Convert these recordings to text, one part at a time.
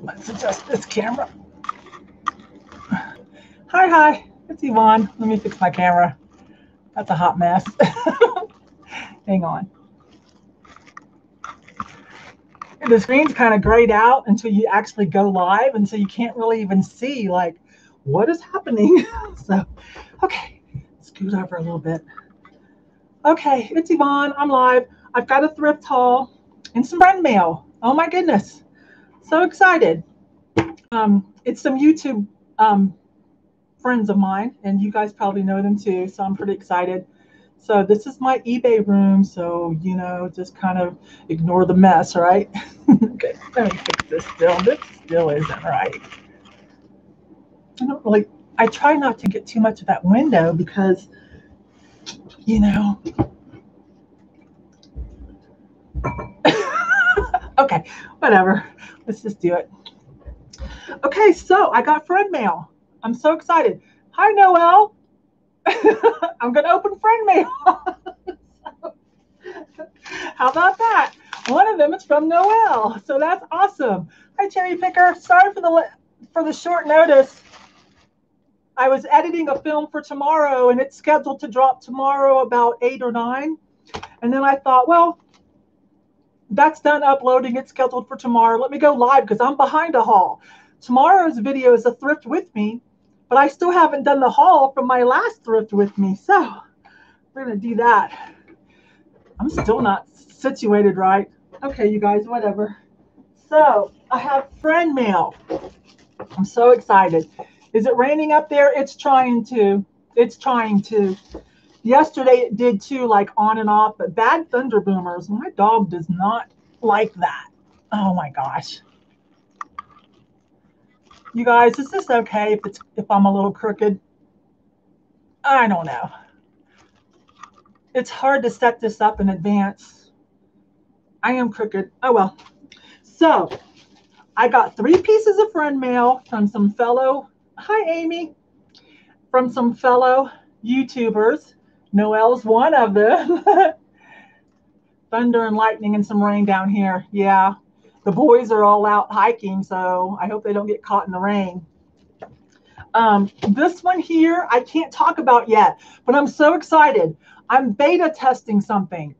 Let's adjust this camera. Hi, hi, it's Yvon. Let me fix my camera. That's a hot mess. Hang on. The screen's kind of grayed out until you actually go live, and so you can't really even see like what is happening. so, okay, scoot over a little bit. Okay, it's Yvon. I'm live. I've got a thrift haul and some friend mail. Oh my goodness. So excited. Um, it's some YouTube um, friends of mine, and you guys probably know them too. So I'm pretty excited. So this is my eBay room. So, you know, just kind of ignore the mess, right? okay, let me fix this still. This still isn't right. I don't really, I try not to get too much of that window because you know. Okay, whatever. Let's just do it. Okay, so I got friend mail. I'm so excited. Hi, Noel. I'm going to open friend mail. How about that? One of them is from Noel. So that's awesome. Hi, Cherry Picker. Sorry for the for the short notice. I was editing a film for tomorrow and it's scheduled to drop tomorrow about eight or nine. And then I thought, well, that's done uploading. It's scheduled for tomorrow. Let me go live because I'm behind a haul. Tomorrow's video is a thrift with me, but I still haven't done the haul from my last thrift with me. So we're going to do that. I'm still not situated right. Okay, you guys, whatever. So I have friend mail. I'm so excited. Is it raining up there? It's trying to. It's trying to. Yesterday it did too, like on and off, but bad thunder boomers. My dog does not like that. Oh my gosh. You guys, is this okay if it's if I'm a little crooked? I don't know. It's hard to set this up in advance. I am crooked. Oh well. So I got three pieces of friend mail from some fellow hi, Amy, from some fellow YouTubers. Noel's one of them. Thunder and lightning and some rain down here. Yeah, the boys are all out hiking, so I hope they don't get caught in the rain. Um, this one here, I can't talk about yet, but I'm so excited. I'm beta testing something.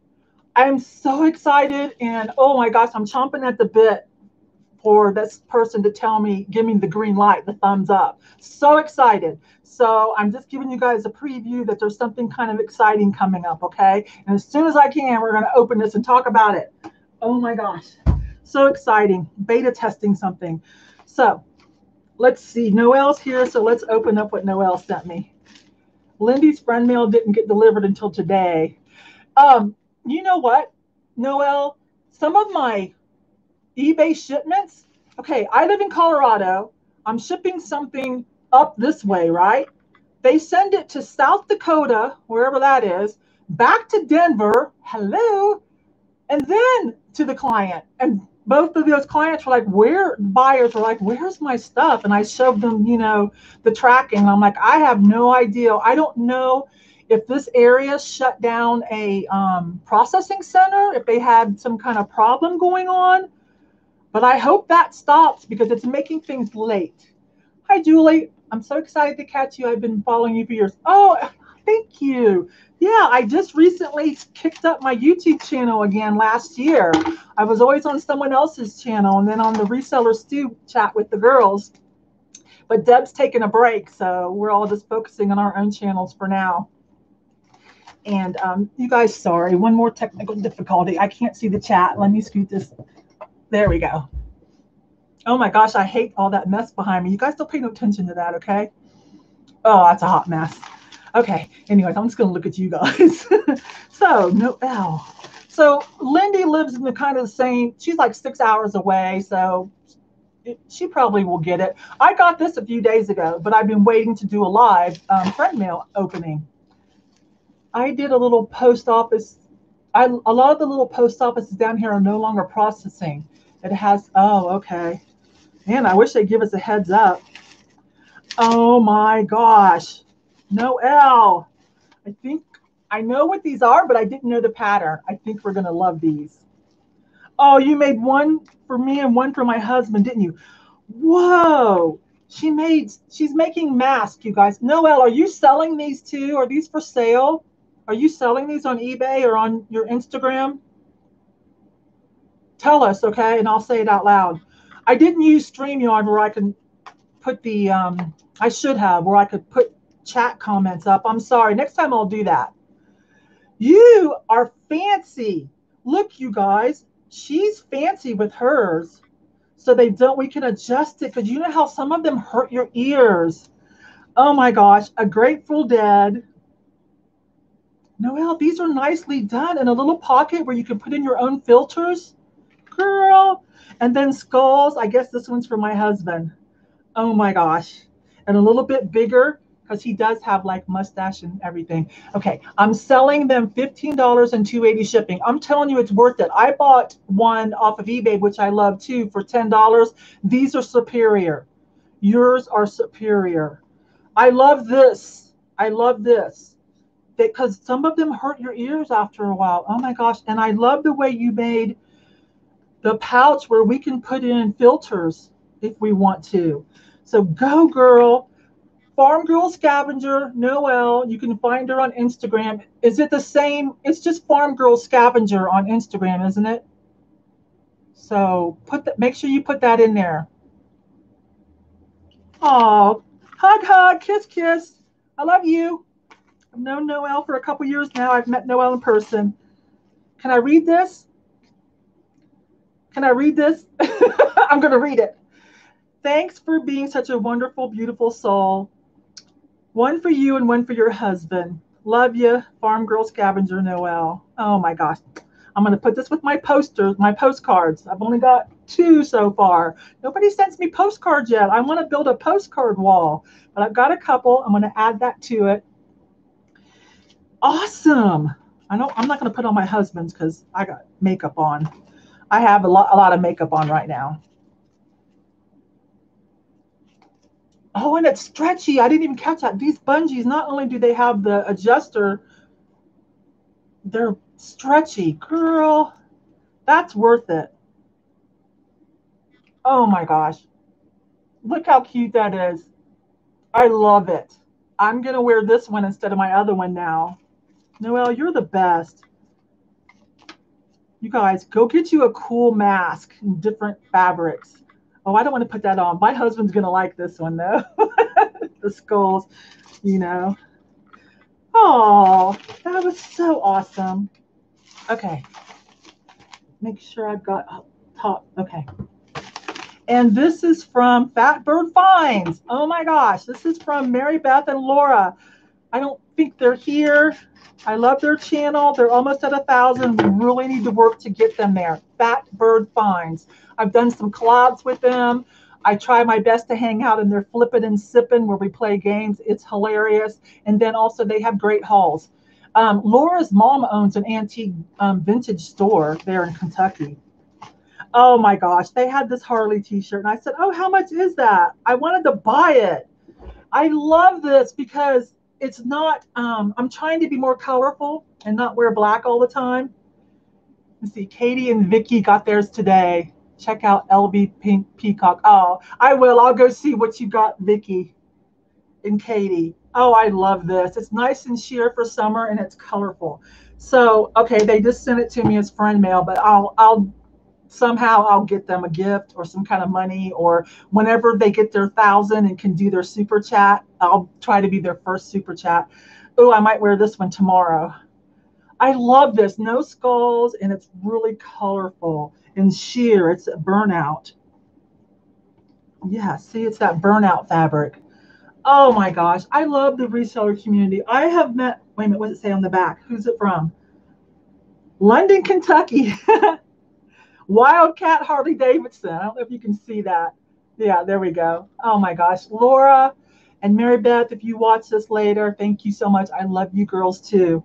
I'm so excited, and oh my gosh, I'm chomping at the bit for this person to tell me, give me the green light, the thumbs up. So excited. So I'm just giving you guys a preview that there's something kind of exciting coming up, okay? And as soon as I can, we're going to open this and talk about it. Oh my gosh. So exciting. Beta testing something. So let's see. Noel's here, so let's open up what Noel sent me. Lindy's friend mail didn't get delivered until today. Um, you know what, Noel? Some of my eBay shipments. Okay, I live in Colorado. I'm shipping something up this way, right? They send it to South Dakota, wherever that is, back to Denver. Hello. And then to the client. And both of those clients were like, where buyers were like, where's my stuff? And I showed them, you know, the tracking. I'm like, I have no idea. I don't know if this area shut down a um, processing center, if they had some kind of problem going on. But I hope that stops because it's making things late. Hi, Julie. I'm so excited to catch you. I've been following you for years. Oh, thank you. Yeah, I just recently kicked up my YouTube channel again last year. I was always on someone else's channel and then on the reseller stew chat with the girls. But Deb's taking a break, so we're all just focusing on our own channels for now. And um, you guys, sorry, one more technical difficulty. I can't see the chat. Let me scoot this there we go. Oh my gosh, I hate all that mess behind me. You guys don't pay no attention to that, okay? Oh, that's a hot mess. Okay, anyways, I'm just going to look at you guys. so, no, Noel. So, Lindy lives in the kind of the same, she's like six hours away, so she probably will get it. I got this a few days ago, but I've been waiting to do a live um, friend mail opening. I did a little post office. I, a lot of the little post offices down here are no longer processing. It has, oh, okay. Man, I wish they'd give us a heads up. Oh my gosh. Noel. I think I know what these are, but I didn't know the pattern. I think we're going to love these. Oh, you made one for me and one for my husband, didn't you? Whoa. She made, she's making masks, you guys. Noelle, are you selling these too? Are these for sale? Are you selling these on eBay or on your Instagram? Tell us, okay? And I'll say it out loud. I didn't use StreamYard where I can put the, um, I should have, where I could put chat comments up. I'm sorry. Next time I'll do that. You are fancy. Look, you guys, she's fancy with hers. So they don't, we can adjust it because you know how some of them hurt your ears. Oh my gosh, a Grateful Dead. Noelle, these are nicely done in a little pocket where you can put in your own filters. Girl. And then skulls. I guess this one's for my husband. Oh my gosh. And a little bit bigger because he does have like mustache and everything. Okay, I'm selling them $15 and 280 shipping. I'm telling you it's worth it. I bought one off of eBay, which I love too, for $10. These are superior. Yours are superior. I love this. I love this because some of them hurt your ears after a while. Oh my gosh. And I love the way you made the pouch where we can put in filters if we want to. So go girl. Farm Girl Scavenger, Noelle. You can find her on Instagram. Is it the same? It's just Farm Girl Scavenger on Instagram, isn't it? So put that. Make sure you put that in there. Oh, hug, hug, kiss, kiss. I love you. I've known Noel for a couple years now. I've met Noel in person. Can I read this? Can I read this? I'm going to read it. Thanks for being such a wonderful, beautiful soul. One for you and one for your husband. Love you, Farm Girl Scavenger Noel. Oh my gosh. I'm going to put this with my posters, my postcards. I've only got two so far. Nobody sends me postcards yet. I want to build a postcard wall, but I've got a couple. I'm going to add that to it. Awesome. I know I'm not going to put on my husband's because I got makeup on. I have a lot, a lot of makeup on right now. Oh, and it's stretchy. I didn't even catch that. These bungees, not only do they have the adjuster, they're stretchy. Girl, that's worth it. Oh my gosh. Look how cute that is. I love it. I'm going to wear this one instead of my other one now. Noelle, you're the best. You guys, go get you a cool mask in different fabrics. Oh, I don't want to put that on. My husband's going to like this one, though. the skulls, you know. Oh, that was so awesome. Okay. Make sure I've got top. Okay. And this is from Fat Bird Finds. Oh my gosh. This is from Mary Beth and Laura. I don't think they're here. I love their channel. They're almost at a thousand. We really need to work to get them there. Fat Bird Finds. I've done some collabs with them. I try my best to hang out in their flipping and sipping where we play games. It's hilarious. And then also they have great hauls. Um, Laura's mom owns an antique um, vintage store there in Kentucky. Oh my gosh, they had this Harley t-shirt and I said, oh, how much is that? I wanted to buy it. I love this because it's not, um, I'm trying to be more colorful and not wear black all the time. Let's see, Katie and Vicky got theirs today. Check out LB Pink Peacock. Oh, I will. I'll go see what you got, Vicky and Katie. Oh, I love this. It's nice and sheer for summer and it's colorful. So, okay, they just sent it to me as friend mail, but I'll I'll somehow I'll get them a gift or some kind of money or whenever they get their thousand and can do their super chat, I'll try to be their first super chat. Oh, I might wear this one tomorrow. I love this. No skulls and it's really colorful and sheer. It's a burnout. Yeah, see, it's that burnout fabric. Oh my gosh, I love the reseller community. I have met, wait a minute, what does it say on the back? Who's it from? London, Kentucky. Wildcat Harley Davidson. I don't know if you can see that. Yeah, there we go. Oh my gosh. Laura and Mary Beth, if you watch this later, thank you so much. I love you girls too.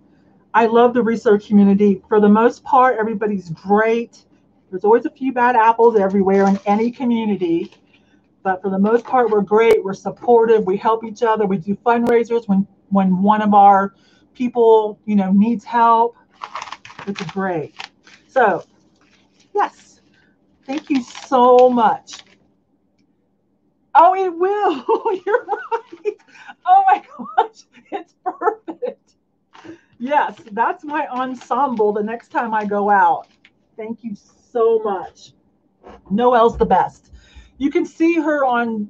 I love the research community. For the most part, everybody's great. There's always a few bad apples everywhere in any community. But for the most part, we're great. We're supportive. We help each other. We do fundraisers when, when one of our people, you know, needs help. It's great. So Yes. Thank you so much. Oh, it will. You're right. Oh my gosh, it's perfect. Yes, that's my ensemble the next time I go out. Thank you so much. Noelle's the best. You can see her on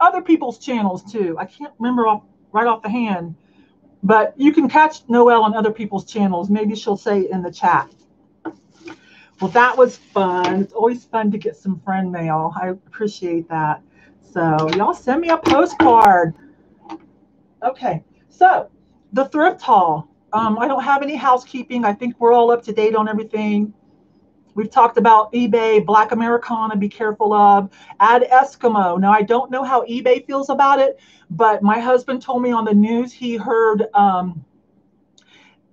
other people's channels too. I can't remember off, right off the hand, but you can catch Noelle on other people's channels. Maybe she'll say it in the chat. Well, that was fun. It's always fun to get some friend mail. I appreciate that. So y'all send me a postcard. Okay, so the thrift haul. Um, I don't have any housekeeping. I think we're all up to date on everything. We've talked about eBay, Black Americana, be careful of. Add Eskimo. Now, I don't know how eBay feels about it, but my husband told me on the news he heard. Um,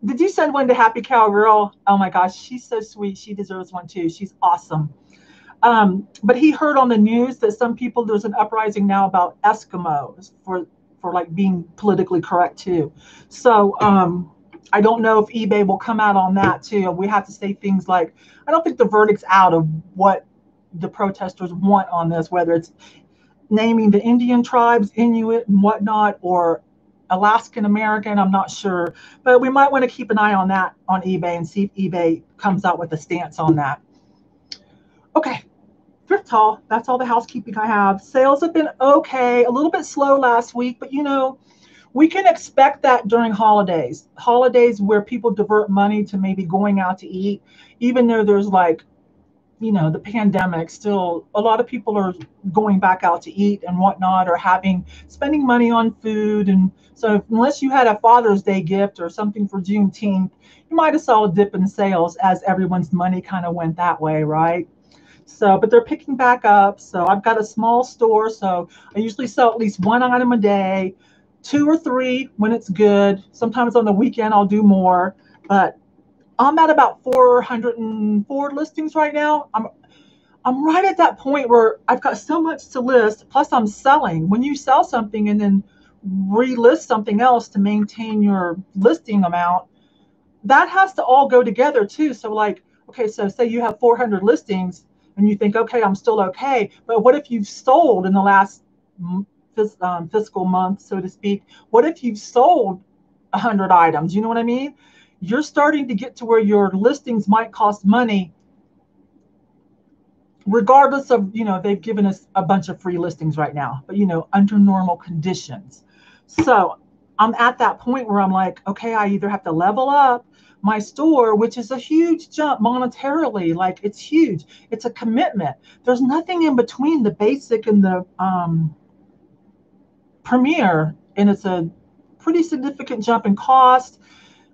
did you send one to Happy Cowgirl? Oh my gosh, she's so sweet. She deserves one too. She's awesome. Um, but he heard on the news that some people there's an uprising now about Eskimos for for like being politically correct too. So um, I don't know if eBay will come out on that too. We have to say things like, I don't think the verdict's out of what the protesters want on this, whether it's naming the Indian tribes, Inuit and whatnot, or Alaskan American, I'm not sure. But we might want to keep an eye on that on eBay and see if eBay comes out with a stance on that. Okay, thrift haul. That's all the housekeeping I have. Sales have been okay, a little bit slow last week, but you know, we can expect that during holidays holidays where people divert money to maybe going out to eat even though there's like you know the pandemic still a lot of people are going back out to eat and whatnot or having spending money on food. And so unless you had a father's day gift or something for juneteenth you might have saw a dip in sales as everyone's money kind of went that way right? So but they're picking back up. So i've got a small store so i usually sell at least one item a day two or three when it's good. Sometimes on the weekend I'll do more, but I'm at about 404 listings right now. I'm I'm right at that point where I've got so much to list. Plus, I'm selling. When you sell something and then relist something else to maintain your listing amount, that has to all go together too. So, like, okay, so say you have 400 listings and you think, okay, I'm still okay. But what if you've sold in the last um, fiscal month, so to speak. What if you've sold 100 items? You know what I mean? You're starting to get to where your listings might cost money regardless of you know they've given us a bunch of free listings right now but you know under normal conditions. So i'm at that point where i'm like okay i either have to level up my store which is a huge jump monetarily like it's huge. It's a commitment. There's nothing in between the basic and the um Premier, and it's a pretty significant jump in cost,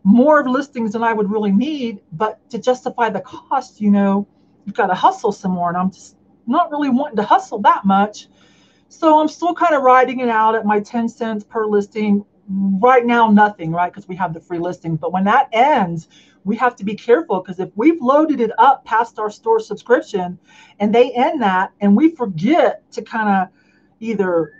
more of listings than I would really need. But to justify the cost, you know, you've got to hustle some more, and I'm just not really wanting to hustle that much. So I'm still kind of riding it out at my 10 cents per listing. Right now, nothing, right? Because we have the free listing. But when that ends, we have to be careful because if we've loaded it up past our store subscription and they end that and we forget to kind of either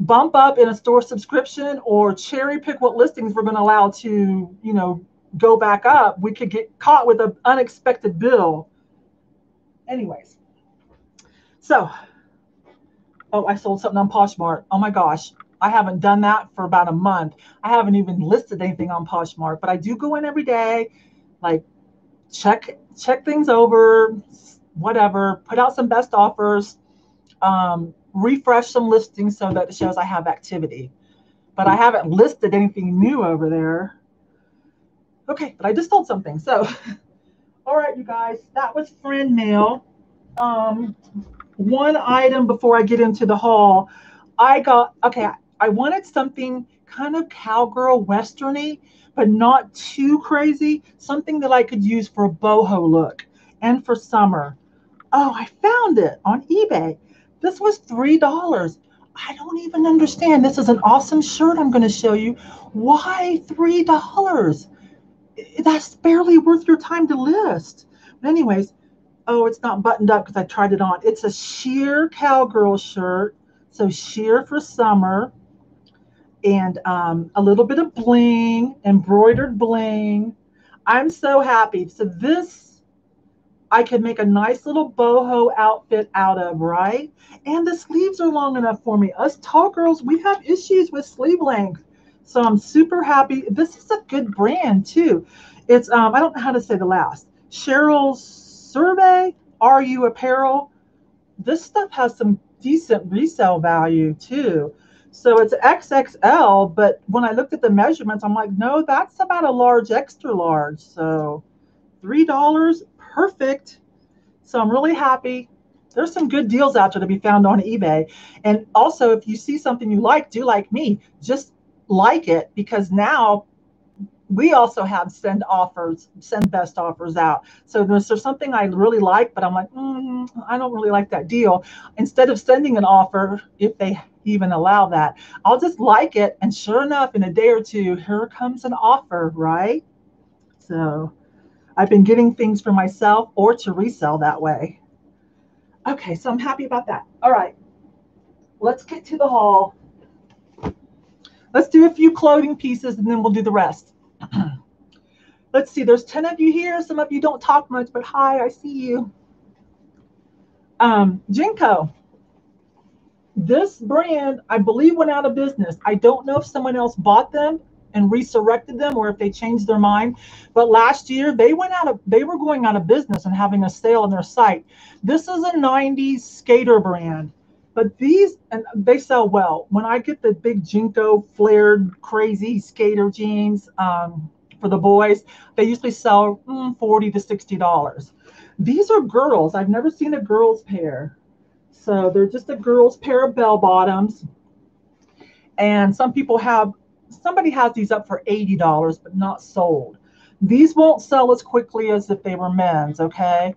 bump up in a store subscription or cherry pick what listings we're going to allow to, you know, go back up, we could get caught with an unexpected bill. Anyways, so, oh, I sold something on Poshmark. Oh my gosh, I haven't done that for about a month. I haven't even listed anything on Poshmark, but I do go in every day, like check check things over, whatever, put out some best offers. Um, refresh some listings so that it shows I have activity. But I haven't listed anything new over there. Okay, but I just sold something. So, all right, you guys, that was friend mail. Um, one item before I get into the haul, I got, okay, I wanted something kind of cowgirl westerny, but not too crazy. Something that I could use for a boho look and for summer. Oh, I found it on eBay. This was $3. I don't even understand. This is an awesome shirt I'm going to show you. Why $3? That's barely worth your time to list. But anyways, oh, it's not buttoned up because I tried it on. It's a sheer cowgirl shirt. So sheer for summer and um, a little bit of bling, embroidered bling. I'm so happy. So this I could make a nice little boho outfit out of, right? And the sleeves are long enough for me. Us tall girls, we have issues with sleeve length. So I'm super happy. This is a good brand too. It's, um, I don't know how to say the last. Cheryl's Survey, RU Apparel. This stuff has some decent resale value too. So it's XXL, but when I looked at the measurements, I'm like, no, that's about a large, extra large. So $3, perfect. So I'm really happy. There's some good deals out there to be found on eBay. And also, if you see something you like, do like me, just like it because now we also have send offers, send best offers out. So there's, there's something I really like, but I'm like, mm, I don't really like that deal. Instead of sending an offer, if they even allow that, I'll just like it. And sure enough, in a day or two, here comes an offer, right? So I've been getting things for myself or to resell that way. Okay, so I'm happy about that. All right, let's get to the haul. Let's do a few clothing pieces and then we'll do the rest. Let's see, there's 10 of you here. Some of you don't talk much, but hi, I see you. Um, JNCO. This brand, I believe, went out of business. I don't know if someone else bought them and resurrected them or if they changed their mind. But last year they went out of they were going out of business and having a sale on their site. This is a 90s skater brand. But these and they sell well. When I get the big JNCO flared crazy skater jeans um, for the boys, they usually sell mm, 40 to 60 dollars. These are girls. I've never seen a girls pair. So they're just a girls pair of bell bottoms. And some people have somebody has these up for $80 but not sold. These won't sell as quickly as if they were men's, okay?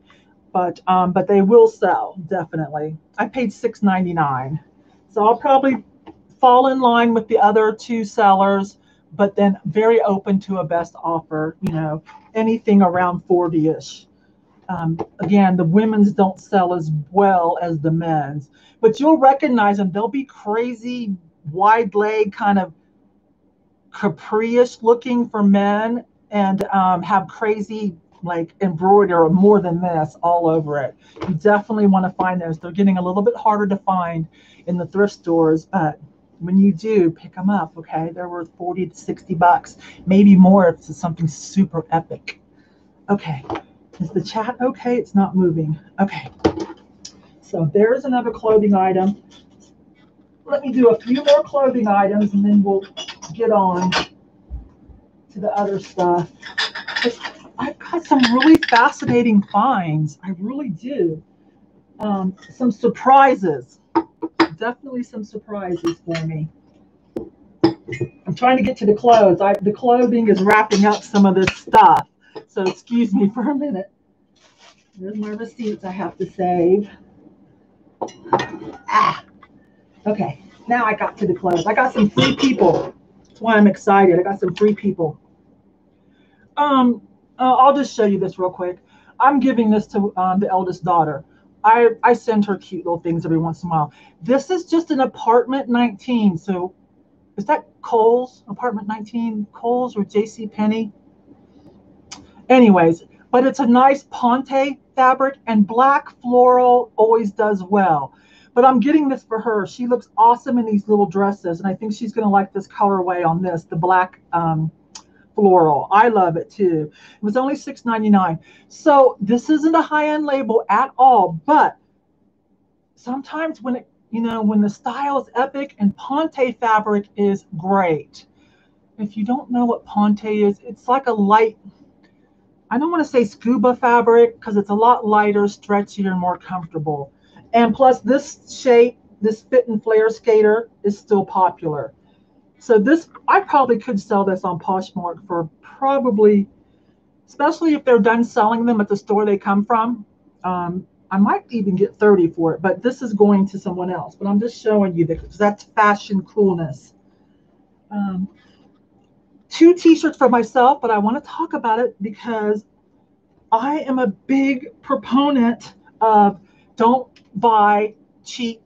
but um, but they will sell definitely. I paid $6.99, so I'll probably fall in line with the other two sellers, but then very open to a best offer. You know, anything around 40ish. Um, again, the women's don't sell as well as the men's, but you'll recognize them. They'll be crazy, wide leg, kind of capri-ish looking for men, and um, have crazy like embroider more than this all over it. You definitely want to find those. They're getting a little bit harder to find in the thrift stores, but when you do, pick them up, okay? They're worth 40 to 60 bucks, maybe more if it's something super epic. Okay, is the chat okay? It's not moving. Okay, so there's another clothing item. Let me do a few more clothing items and then we'll get on to the other stuff. I've got some really fascinating finds. I really do. Um, some surprises. Definitely some surprises for me. I'm trying to get to the clothes. I, the clothing is wrapping up some of this stuff. So excuse me for a minute. There's my receipts I have to save. Ah, okay. Now I got to the clothes. I got some free people. Why I'm excited. I got some free people. Um, uh, I'll just show you this real quick. I'm giving this to um, the eldest daughter. I, I send her cute little things every once in a while. This is just an apartment 19. So is that Kohl's apartment 19 Kohl's or JC Penney? Anyways, but it's a nice ponte fabric and black floral always does well. But I'm getting this for her. She looks awesome in these little dresses. And I think she's going to like this colorway on this, the black um, floral. I love it too. It was only $6.99. So this isn't a high-end label at all, but sometimes when it, you know, when the style is epic and Ponte fabric is great. If you don't know what Ponte is, it's like a light, I don't want to say scuba fabric because it's a lot lighter, stretchier, and more comfortable. And plus this shape, this fit and flare skater is still popular. So this, I probably could sell this on Poshmark for probably, especially if they're done selling them at the store they come from. Um, I might even get 30 for it, but this is going to someone else. But I'm just showing you because that's fashion coolness. Um, two t-shirts for myself, but I want to talk about it because I am a big proponent of don't buy cheap,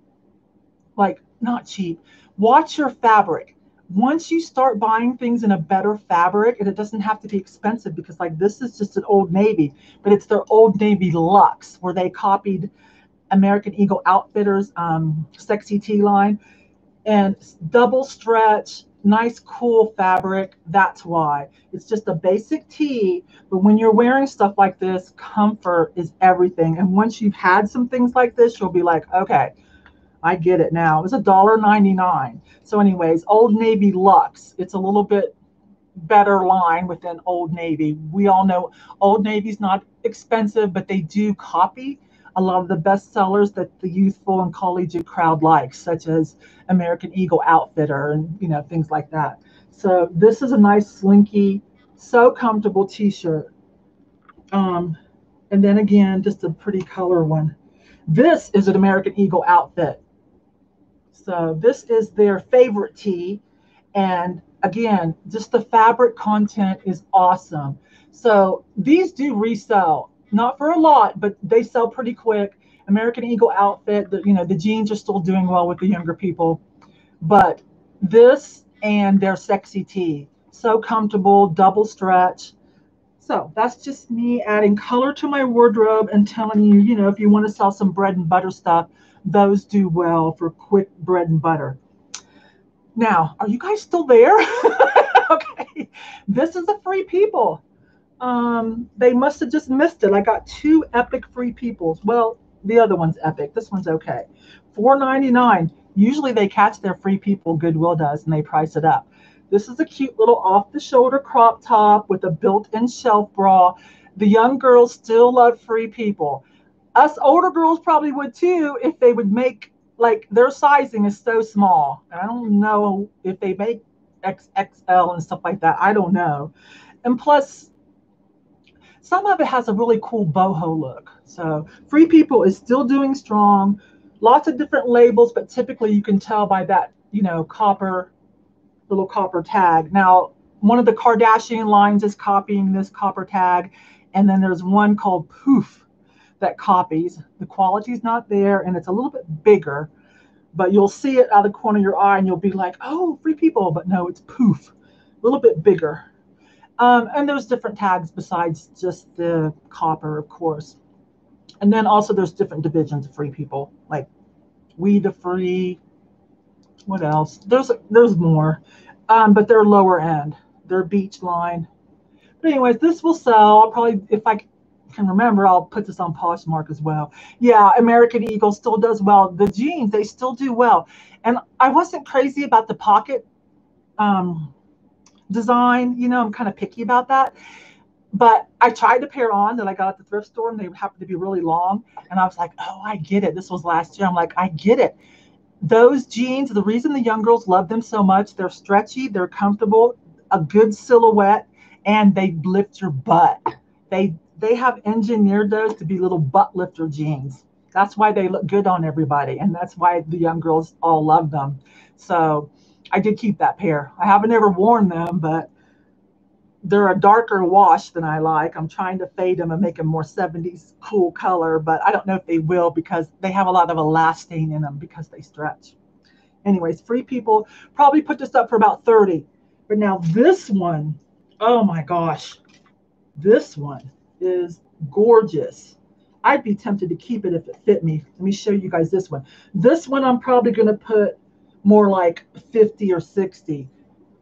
like not cheap. Watch your fabric once you start buying things in a better fabric, and it doesn't have to be expensive because like this is just an Old Navy, but it's their Old Navy Luxe where they copied American Eagle Outfitters um, Sexy Tee line and double stretch, nice cool fabric. That's why it's just a basic tee. But when you're wearing stuff like this, comfort is everything. And once you've had some things like this, you'll be like, okay, I get it now. It was a dollar ninety nine. So, anyways, Old Navy Luxe. It's a little bit better line within Old Navy. We all know Old Navy's not expensive, but they do copy a lot of the best sellers that the youthful and collegiate crowd likes, such as American Eagle Outfitter and you know things like that. So this is a nice slinky, so comfortable t-shirt. Um, and then again, just a pretty color one. This is an American Eagle outfit. So this is their favorite tee. And again, just the fabric content is awesome. So these do resell, not for a lot, but they sell pretty quick. American Eagle outfit, the, you know, the jeans are still doing well with the younger people. But this and their sexy tee, so comfortable, double stretch. So that's just me adding color to my wardrobe and telling you, you know, if you want to sell some bread and butter stuff, those do well for quick bread and butter. Now, are you guys still there? okay. This is a free people. Um, they must have just missed it. I got two epic free peoples. Well, the other one's epic. This one's okay. $4.99. Usually they catch their free people, Goodwill does, and they price it up. This is a cute little off the shoulder crop top with a built in shelf bra. The young girls still love free people us older girls probably would too if they would make like their sizing is so small. I don't know if they make XXL and stuff like that. I don't know. And plus, some of it has a really cool boho look. So Free People is still doing strong. Lots of different labels, but typically you can tell by that, you know, copper, little copper tag. Now, one of the Kardashian lines is copying this copper tag. And then there's one called Poof that copies. The quality is not there and it's a little bit bigger, but you'll see it out of the corner of your eye and you'll be like, oh, free people. But no, it's poof, a little bit bigger. Um, and there's different tags besides just the copper, of course. And then also there's different divisions of free people, like we the free. What else? There's there's more, um, but they're lower end. They're beach line. But anyways, this will sell. I'll probably if I can remember, I'll put this on Poshmark as well. Yeah, American Eagle still does well. The jeans, they still do well. And I wasn't crazy about the pocket um, design. You know, I'm kind of picky about that. But I tried a pair on that I got at the thrift store and they happened to be really long. And I was like, oh, I get it. This was last year. I'm like, I get it. Those jeans, the reason the young girls love them so much, they're stretchy, they're comfortable, a good silhouette, and they lift your butt. They they have engineered those to be little butt lifter jeans. That's why they look good on everybody. And that's why the young girls all love them. So I did keep that pair. I haven't ever worn them, but they're a darker wash than I like. I'm trying to fade them and make them more 70s cool color, but I don't know if they will because they have a lot of elastane in them because they stretch. Anyways, free people probably put this up for about 30. But now this one, oh my gosh, this one is gorgeous. I'd be tempted to keep it if it fit me. Let me show you guys this one. This one I'm probably going to put more like 50 or 60.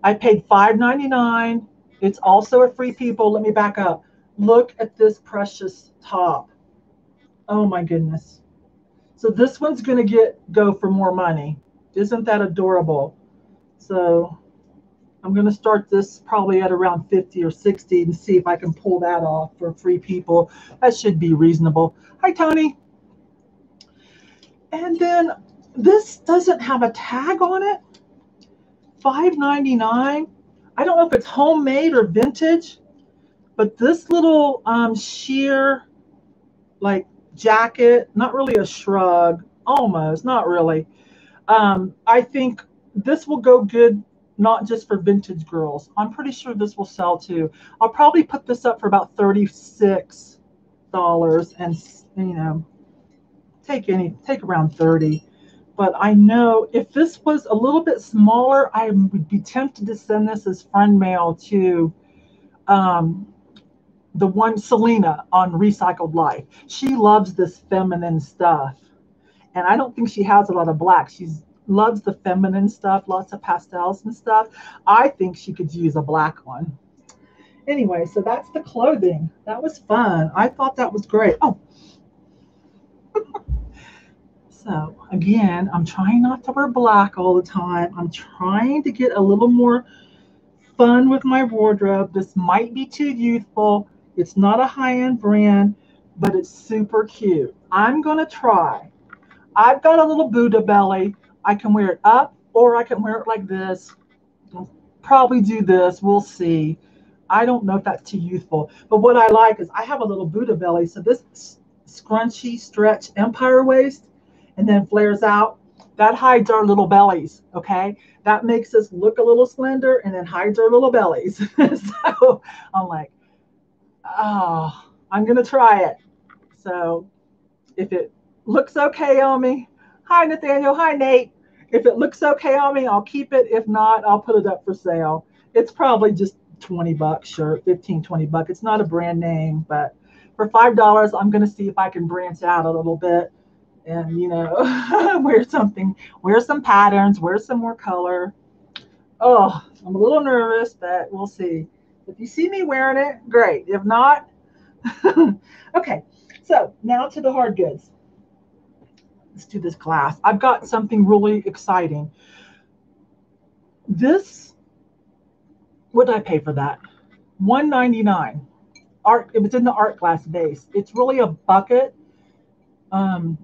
I paid $5.99. It's also a free people. Let me back up. Look at this precious top. Oh my goodness. So this one's going to get go for more money. Isn't that adorable? So I'm going to start this probably at around 50 or 60 and see if I can pull that off for free people. That should be reasonable. Hi, Tony. And then this doesn't have a tag on it. $5.99. I don't know if it's homemade or vintage, but this little um, sheer like jacket, not really a shrug, almost, not really. Um, I think this will go good not just for vintage girls. I'm pretty sure this will sell too. I'll probably put this up for about $36 and, you know, take any, take around 30. But I know if this was a little bit smaller, I would be tempted to send this as friend mail to um, the one Selena on Recycled Life. She loves this feminine stuff. And I don't think she has a lot of black. She loves the feminine stuff, lots of pastels and stuff. I think she could use a black one. Anyway, so that's the clothing. That was fun. I thought that was great. Oh. so again, I'm trying not to wear black all the time. I'm trying to get a little more fun with my wardrobe. This might be too youthful. It's not a high-end brand, but it's super cute. I'm going to try. I've got a little Buddha belly. I can wear it up or I can wear it like this. I'll probably do this. We'll see. I don't know if that's too youthful. But what I like is I have a little Buddha belly. So this scrunchy stretch empire waist and then flares out. That hides our little bellies. Okay. That makes us look a little slender and then hides our little bellies. so I'm like, oh, I'm going to try it. So if it looks okay on me, hi, Nathaniel. Hi, Nate. If it looks okay on me, I'll keep it. If not, I'll put it up for sale. It's probably just 20 bucks shirt, 15, 20 bucks. It's not a brand name, but for $5, I'm going to see if I can branch out a little bit and, you know, wear something, wear some patterns, wear some more color. Oh, I'm a little nervous, but we'll see. If you see me wearing it, great. If not, okay. So now to the hard goods. Let's do this glass. I've got something really exciting. This, what did I pay for that? 199 art it was in the art glass base it's really a bucket um,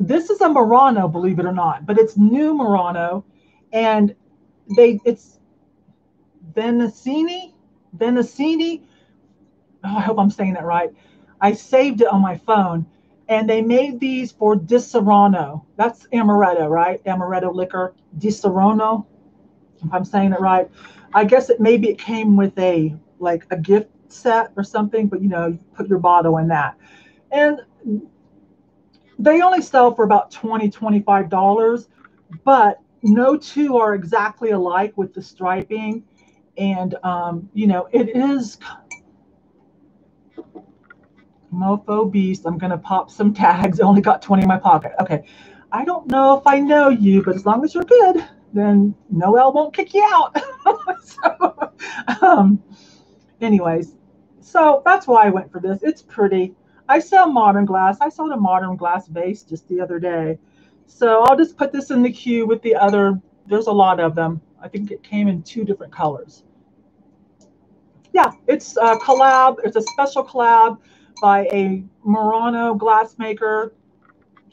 this is a murano believe it or not but it's new murano and they it's Venasini Venasini oh, I hope I'm saying that right. I saved it on my phone and they made these for Disaronno that's amaretto right? Amaretto liquor. Disaronno if I'm saying it right. I guess it maybe it came with a like a gift set or something, but you know, you put your bottle in that. And they only sell for about 20 $25, but no two are exactly alike with the striping. And, um, you know, it is Mofo Beast. I'm going to pop some tags. I only got 20 in my pocket. Okay. I don't know if I know you, but as long as you're good, then Noel won't kick you out. so, um, anyways, so that's why I went for this. It's pretty. I sell modern glass. I sold a modern glass vase just the other day. So I'll just put this in the queue with the other. There's a lot of them. I think it came in two different colors. Yeah, it's a collab. It's a special collab by a Murano glassmaker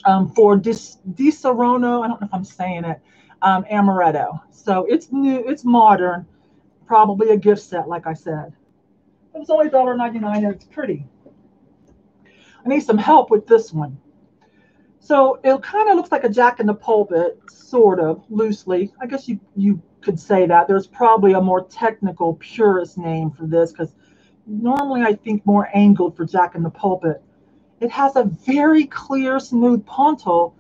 um, for Dis, Disaronno. I don't know if I'm saying it. Um, amaretto. So it's new. It's modern. Probably a gift set, like I said. It was only $1.99 and it's pretty. I need some help with this one. So it kind of looks like a jack in the pulpit, sort of loosely. I guess you, you could say that. There's probably a more technical purist name for this because normally I think more angled for jack in the pulpit. It has a very clear, smooth pontil,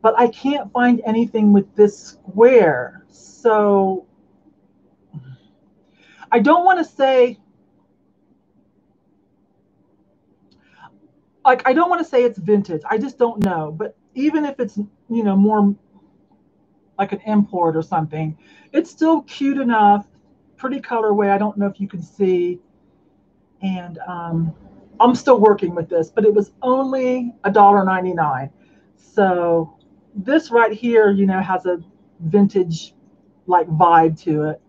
but I can't find anything with this square. So I don't want to say like I don't want to say it's vintage. I just don't know. But even if it's you know more like an import or something, it's still cute enough, pretty colorway. I don't know if you can see, and um, I'm still working with this, but it was only a dollar ninety nine. So this right here, you know, has a vintage like vibe to it,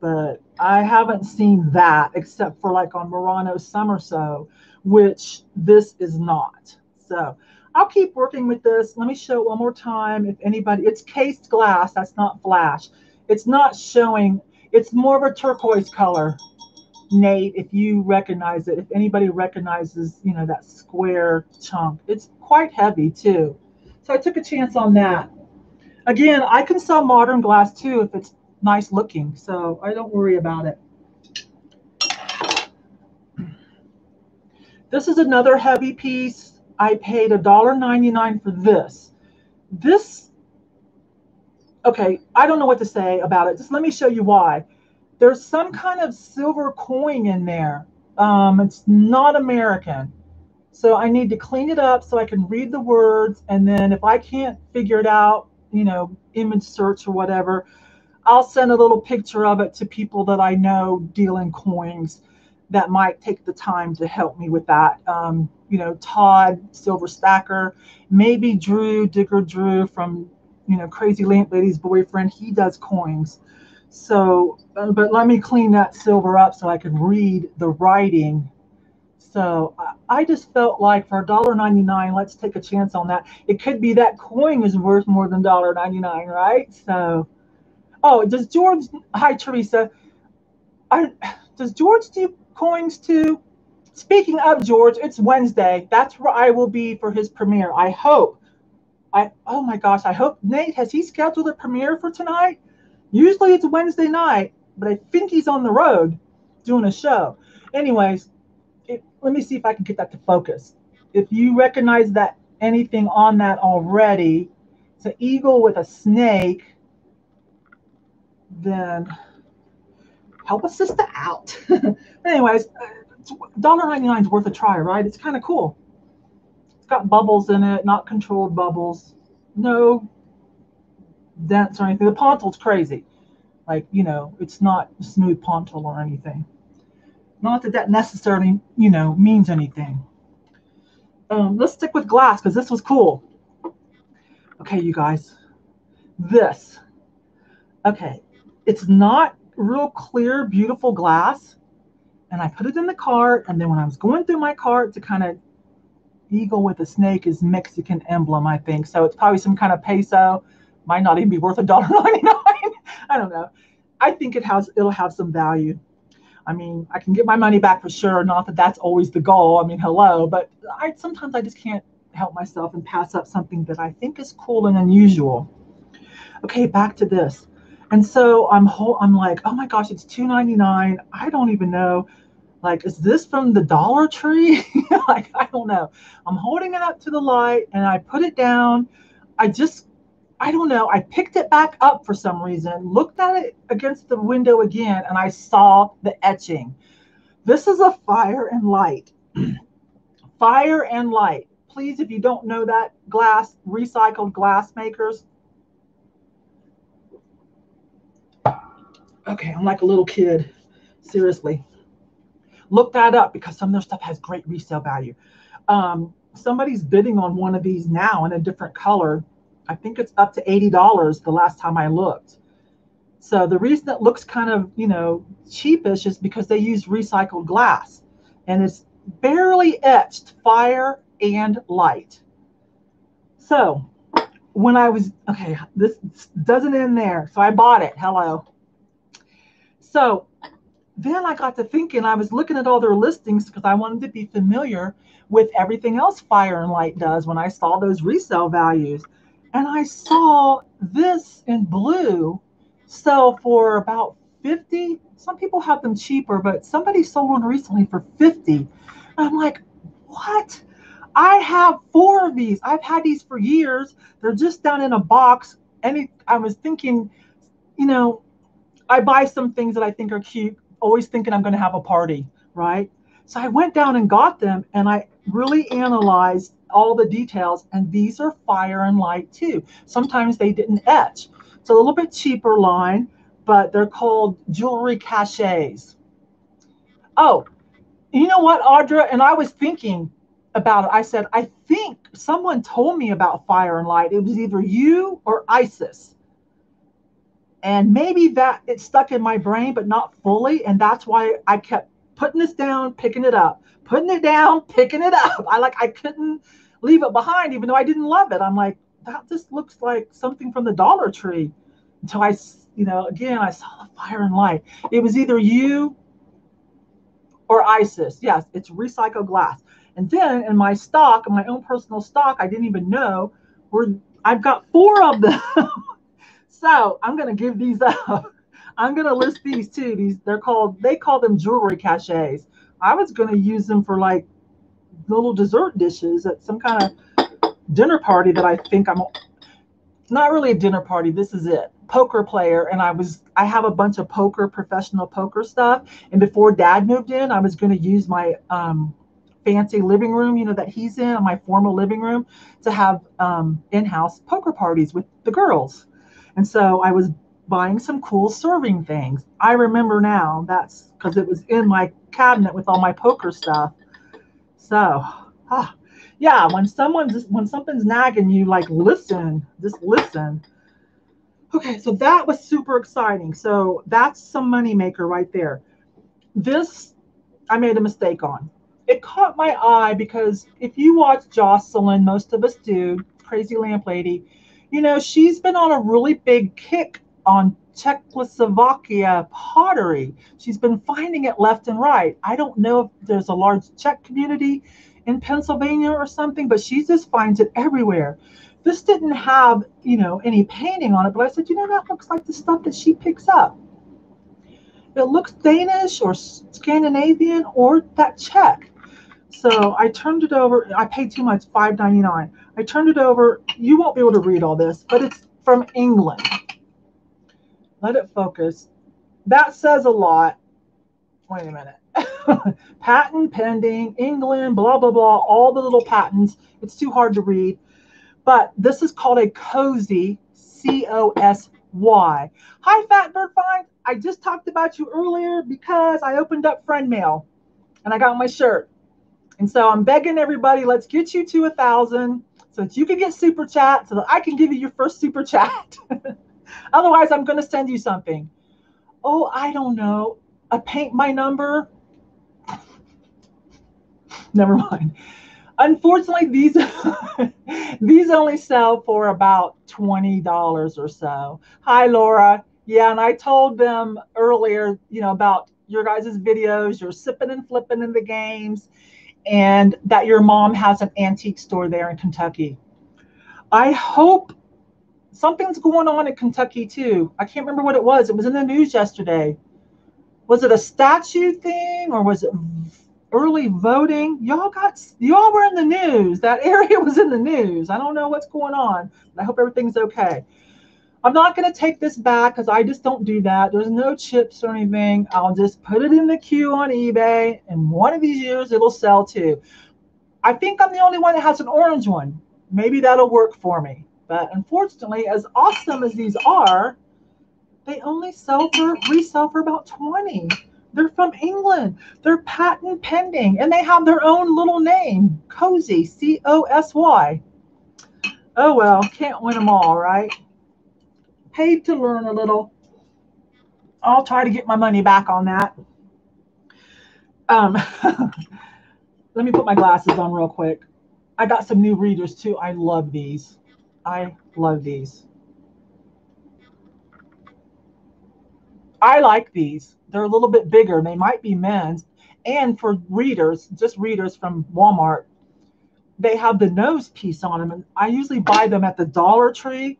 but I haven't seen that except for like on Murano Sommerso which this is not. So I'll keep working with this. Let me show one more time. If anybody, it's cased glass, that's not flash. It's not showing, it's more of a turquoise color. Nate, if you recognize it, if anybody recognizes, you know, that square chunk, it's quite heavy too. So I took a chance on that. Again, I can sell modern glass too if it's nice looking, so I don't worry about it. This is another heavy piece. I paid $1.99 for this. This okay, I don't know what to say about it. Just let me show you why. There's some kind of silver coin in there. Um, it's not American. So I need to clean it up so I can read the words. And then if I can't figure it out, you know, image search or whatever, I'll send a little picture of it to people that I know deal in coins that might take the time to help me with that. Um, you know, Todd Silver Stacker, maybe Drew Digger Drew from you know Crazy Lamp Lady's boyfriend. He does coins. So, uh, but let me clean that silver up so I can read the writing. So I just felt like for $1.99, let's take a chance on that. It could be that coin is worth more than $1.99, right? So, oh, does George, hi Teresa, are, does George do coins too? Speaking of George, it's Wednesday. That's where I will be for his premiere. I hope. I oh my gosh, I hope Nate has he scheduled a premiere for tonight? Usually it's Wednesday night, but I think he's on the road doing a show. Anyways, it, let me see if I can get that to focus. If you recognize that anything on that already, it's an eagle with a snake, then help a sister out. Anyways, $1.99 is worth a try, right? It's kind of cool. It's got bubbles in it, not controlled bubbles. No dents or anything. The pontil's crazy. Like, you know, it's not smooth pontil or anything. Not that that necessarily, you know, means anything. Um, let's stick with glass because this was cool. Okay, you guys. This. Okay. It's not real clear, beautiful glass. And I put it in the cart. And then when I was going through my cart to kind of eagle with a snake is Mexican emblem, I think. So it's probably some kind of peso. Might not even be worth a dollar ninety nine. I don't know. I think it has it'll have some value. I mean, I can get my money back for sure. Not that that's always the goal. I mean, hello, but I sometimes I just can't help myself and pass up something that I think is cool and unusual. Okay, back to this. And so I'm whole, I'm like, oh my gosh, it's $2.99. I don't even know. Like, is this from the Dollar Tree? like, I don't know. I'm holding it up to the light and I put it down. I just, I don't know. I picked it back up for some reason, looked at it against the window again, and I saw the etching. This is a fire and light. fire and light. Please, if you don't know that, glass, recycled glass makers, Okay, I'm like a little kid. Seriously. Look that up because some of their stuff has great resale value. Um, somebody's bidding on one of these now in a different color. I think it's up to $80 the last time I looked. So the reason it looks kind of, you know, cheapish is because they use recycled glass and it's barely etched fire and light. So when I was, okay, this doesn't end there. So I bought it. Hello. So then I got to thinking, I was looking at all their listings because I wanted to be familiar with everything else Fire and Light does when I saw those resale values. And I saw this in blue sell for about 50. Some people have them cheaper, but somebody sold one recently for 50. And I'm like, what? I have four of these. I've had these for years. They're just down in a box. And I was thinking, you know, I buy some things that I think are cute, always thinking I'm going to have a party, right? So I went down and got them and I really analyzed all the details. And these are fire and light too. Sometimes they didn't etch. It's a little bit cheaper line, but they're called jewelry cachets. Oh, you know what, Audra? And I was thinking about it. I said, I think someone told me about fire and light. It was either you or Isis and maybe that it stuck in my brain, but not fully. And that's why I kept putting this down, picking it up, putting it down, picking it up. I like, I couldn't leave it behind, even though I didn't love it. I'm like, that just looks like something from the Dollar Tree until I, you know, again, I saw the fire and light. It was either you or ISIS. Yes, it's recycled glass. And then in my stock, in my own personal stock, I didn't even know where I've got four of them. So I'm gonna give these up. I'm gonna list these too. These they're called they call them jewelry cachets. I was gonna use them for like little dessert dishes at some kind of dinner party that I think I'm not really a dinner party. This is it. Poker player, and I was I have a bunch of poker professional poker stuff. And before Dad moved in, I was going to use my um, fancy living room, you know, that he's in, my formal living room, to have um, in-house poker parties with the girls. And so I was buying some cool serving things. I remember now that's because it was in my cabinet with all my poker stuff. So, ah, yeah, when someone's when something's nagging you, like listen, just listen. Okay, so that was super exciting. So that's some money maker right there. This I made a mistake on. It caught my eye because if you watch Jocelyn, most of us do, Crazy Lamp Lady, you know, she's been on a really big kick on Czechoslovakia pottery. She's been finding it left and right. I don't know if there's a large Czech community in Pennsylvania or something, but she just finds it everywhere. This didn't have, you know, any painting on it, but I said, you know, that looks like the stuff that she picks up. It looks Danish or Scandinavian or that Czech. So I turned it over. I paid too much, $5.99. I turned it over. You won't be able to read all this, but it's from England. Let it focus. That says a lot. Wait a minute. patent pending, England, blah, blah, blah, all the little patents. It's too hard to read. But this is called a cozy, C O S Y. Hi, Fat Bird Find. I just talked about you earlier because I opened up friend mail and I got my shirt. And so I'm begging everybody, let's get you to a thousand so that you can get super chat so that I can give you your first super chat. Otherwise, I'm going to send you something. Oh, I don't know. A paint my number never mind. Unfortunately, these these only sell for about twenty dollars or so. Hi, Laura. Yeah, and I told them earlier, you know, about your guys' videos. You're sipping and flipping in the games, and that your mom has an antique store there in Kentucky. I hope something's going on in Kentucky too. I can't remember what it was. It was in the news yesterday. Was it a statue thing or was it early voting. Y'all got y'all were in the news. That area was in the news. I don't know what's going on. I hope everything's okay. I'm not going to take this back because I just don't do that. There's no chips or anything. I'll just put it in the queue on eBay, and one of these years it'll sell too. I think I'm the only one that has an orange one. Maybe that'll work for me. But unfortunately, as awesome as these are, they only sell for resell for about 20. They're from England. They're patent pending, and they have their own little name, Cozy, C O S Y. Oh well, can't win them all, right? Paid to learn a little. I'll try to get my money back on that. Um, let me put my glasses on real quick. I got some new readers too. I love these. I love these. I like these. They're a little bit bigger. They might be men's. And for readers, just readers from Walmart, they have the nose piece on them. And I usually buy them at the Dollar Tree.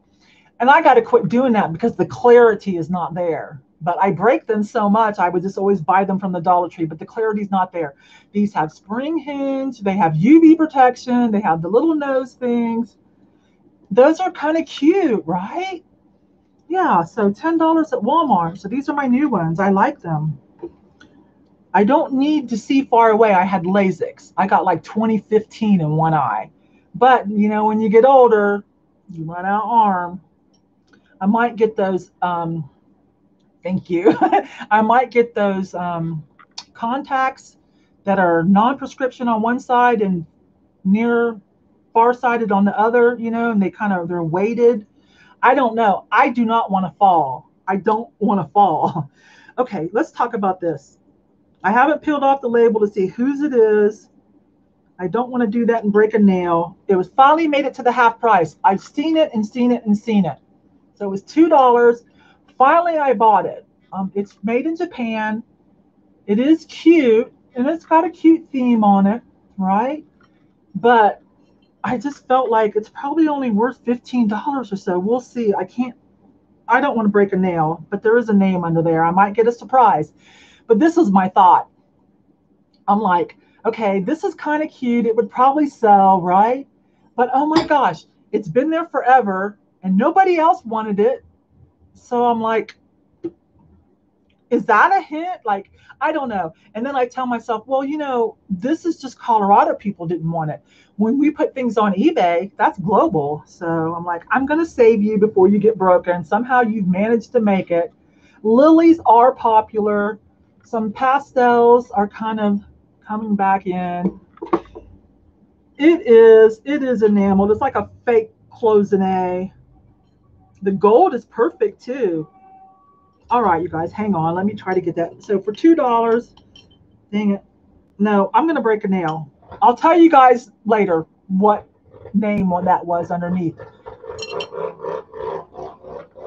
And I got to quit doing that because the clarity is not there. But I break them so much, I would just always buy them from the Dollar Tree, but the clarity is not there. These have spring hinge, they have UV protection, they have the little nose things. Those are kind of cute, right? Yeah, so $10 at Walmart. So these are my new ones. I like them. I don't need to see far away. I had LASIK. I got like 2015 in one eye. But, you know, when you get older, you run out arm. I might get those, um, thank you. I might get those um, contacts that are non-prescription on one side and near far-sighted on the other, you know, and they kind of, they're weighted I don't know. I do not want to fall. I don't want to fall. Okay, let's talk about this. I haven't peeled off the label to see whose it is. I don't want to do that and break a nail. It was finally made it to the half price. I've seen it and seen it and seen it. So it was $2. Finally, I bought it. Um, it's made in Japan. It is cute and it's got a cute theme on it, right? But I just felt like it's probably only worth $15 or so. We'll see. I can't, I don't want to break a nail, but there is a name under there. I might get a surprise. But this is my thought. I'm like, okay, this is kind of cute. It would probably sell, right? But oh my gosh, it's been there forever and nobody else wanted it. So I'm like, is that a hint? Like, I don't know. And then I tell myself, well, you know, this is just Colorado people didn't want it. When we put things on eBay, that's global. So I'm like, I'm going to save you before you get broken. Somehow you've managed to make it. Lilies are popular. Some pastels are kind of coming back in. It is, it is enameled. It's like a fake cloisonne. The gold is perfect too. All right, you guys, hang on. Let me try to get that. So for $2, dang it. No, I'm going to break a nail. I'll tell you guys later what name that was underneath.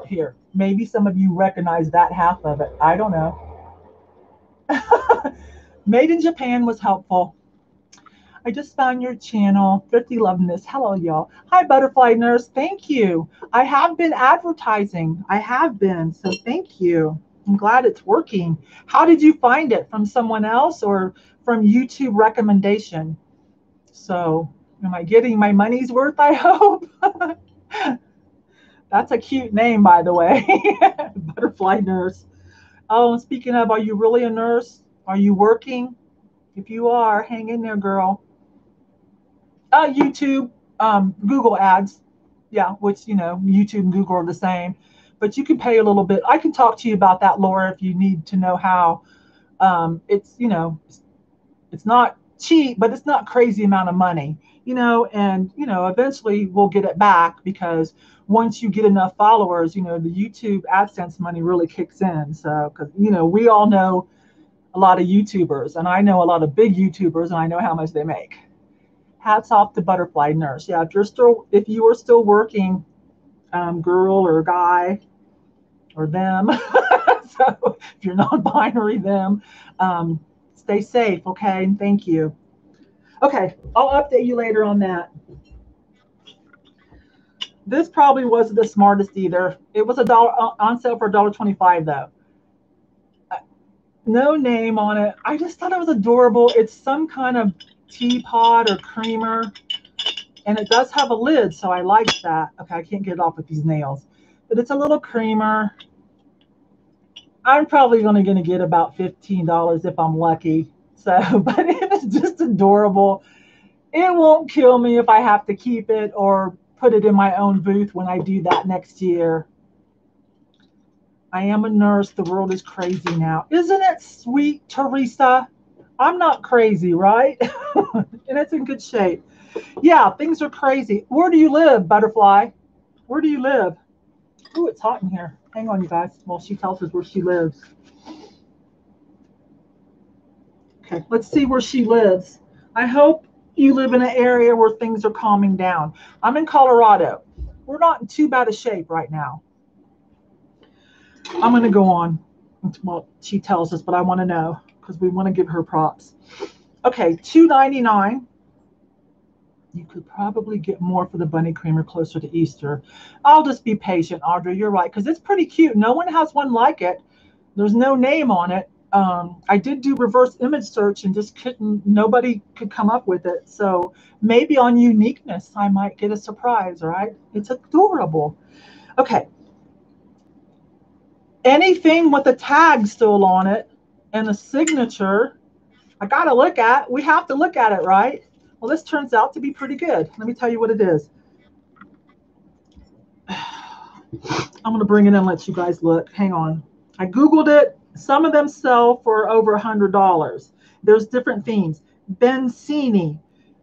Here, maybe some of you recognize that half of it. I don't know. Made in Japan was helpful. I just found your channel. Thrifty Loveness. Hello, y'all. Hi, Butterfly Nurse. Thank you. I have been advertising. I have been. So thank you. I'm glad it's working. How did you find it? From someone else or from YouTube recommendation? So am I getting my money's worth? I hope. That's a cute name, by the way. Butterfly Nurse. Oh, and speaking of, are you really a nurse? Are you working? If you are, hang in there, girl uh, YouTube, um, Google ads. Yeah, which, you know, YouTube and Google are the same. But you can pay a little bit. I can talk to you about that, Laura, if you need to know how. Um, it's, you know, it's not cheap, but it's not crazy amount of money, you know, and, you know, eventually we'll get it back because once you get enough followers, you know, the YouTube AdSense money really kicks in. So, because, you know, we all know a lot of YouTubers, and I know a lot of big YouTubers, and I know how much they make hats off to butterfly nurse. Yeah if you're still if you are still working um, girl or guy or them so if you're non-binary them um, stay safe okay? And thank you. Okay i'll update you later on that. This probably wasn't the smartest either. It was a dollar uh, on sale for a dollar 25 though. Uh, no name on it. I just thought it was adorable. It's some kind of teapot or creamer. And it does have a lid, so I like that. Okay, I can't get it off with these nails. But it's a little creamer. I'm probably only going to get about $15 if I'm lucky. So, but it is just adorable. It won't kill me if I have to keep it or put it in my own booth when I do that next year. I am a nurse. The world is crazy now. Isn't it sweet, Teresa? I'm not crazy, right? and it's in good shape. Yeah, things are crazy. Where do you live, Butterfly? Where do you live? Oh, it's hot in here. Hang on, you guys. Well, she tells us where she lives. Okay, let's see where she lives. I hope you live in an area where things are calming down. I'm in Colorado. We're not in too bad a shape right now. I'm going to go on. Well, she tells us, but I want to know because we want to give her props. Okay, two ninety nine. You could probably get more for the bunny creamer closer to Easter. I'll just be patient, Audrey. You're right, because it's pretty cute. No one has one like it. There's no name on it. Um, I did do reverse image search and just couldn't, nobody could come up with it. So maybe on uniqueness, I might get a surprise, right? It's adorable. Okay. Anything with a tag still on it and a signature I got to look at. We have to look at it, right? Well, this turns out to be pretty good. Let me tell you what it is. I'm going to bring it in and let you guys look. Hang on. I Googled it. Some of them sell for over a $100. There's different themes. Bencini.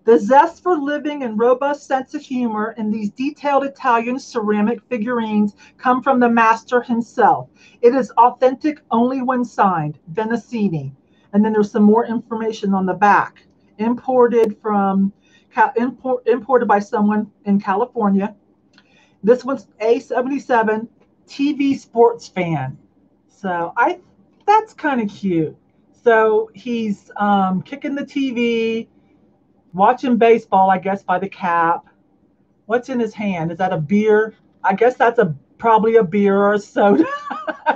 The zest for living and robust sense of humor in these detailed Italian ceramic figurines come from the master himself. It is authentic only when signed. Benicini. And then there's some more information on the back. Imported from import, imported by someone in California. This one's A77 TV sports fan. So I that's kind of cute. So he's um, kicking the TV, watching baseball, I guess, by the cap. What's in his hand? Is that a beer? I guess that's a probably a beer or a soda.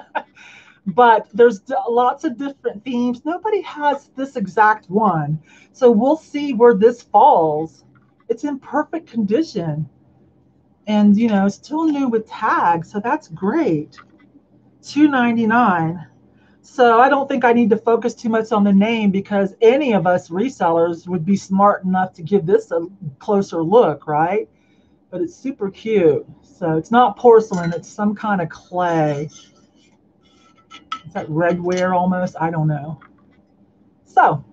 but there's lots of different themes. Nobody has this exact one. So we'll see where this falls. It's in perfect condition. and you know, still new with tags, so that's great. 299. So I don't think I need to focus too much on the name because any of us resellers would be smart enough to give this a closer look, right? But it's super cute. So it's not porcelain, it's some kind of clay. Is that redware almost? I don't know. So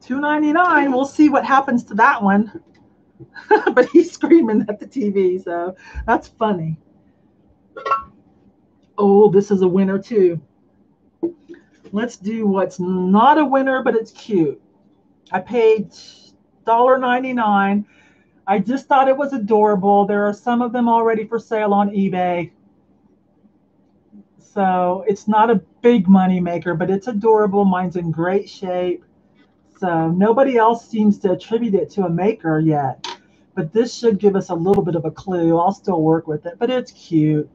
299 we'll see what happens to that one. but he's screaming at the TV, so that's funny. Oh, this is a winner too. Let's do what's not a winner, but it's cute. I paid $1.99. I just thought it was adorable. There are some of them already for sale on eBay. So it's not a big money maker, but it's adorable. Mine's in great shape. So nobody else seems to attribute it to a maker yet. But this should give us a little bit of a clue. I'll still work with it, but it's cute.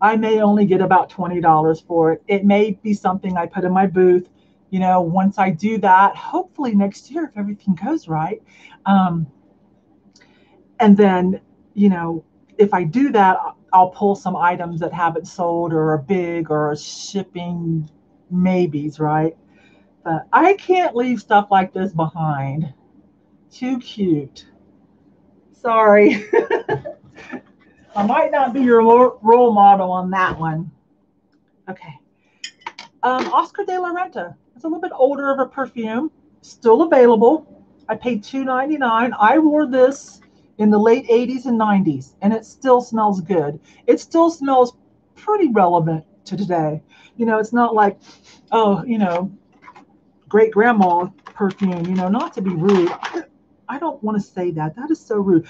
I may only get about $20 for it. It may be something I put in my booth. You know, once I do that, hopefully next year, if everything goes right. Um, and then, you know, if I do that, I'll pull some items that haven't sold or are big or shipping maybes, right? But I can't leave stuff like this behind. Too cute. Sorry. I might not be your role model on that one. Okay. Um, Oscar de la Renta. It's a little bit older of a perfume. Still available. I paid $2.99. I wore this in the late 80s and 90s, and it still smells good. It still smells pretty relevant to today. You know, it's not like, oh, you know, great grandma perfume, you know, not to be rude. I don't want to say that. That is so rude.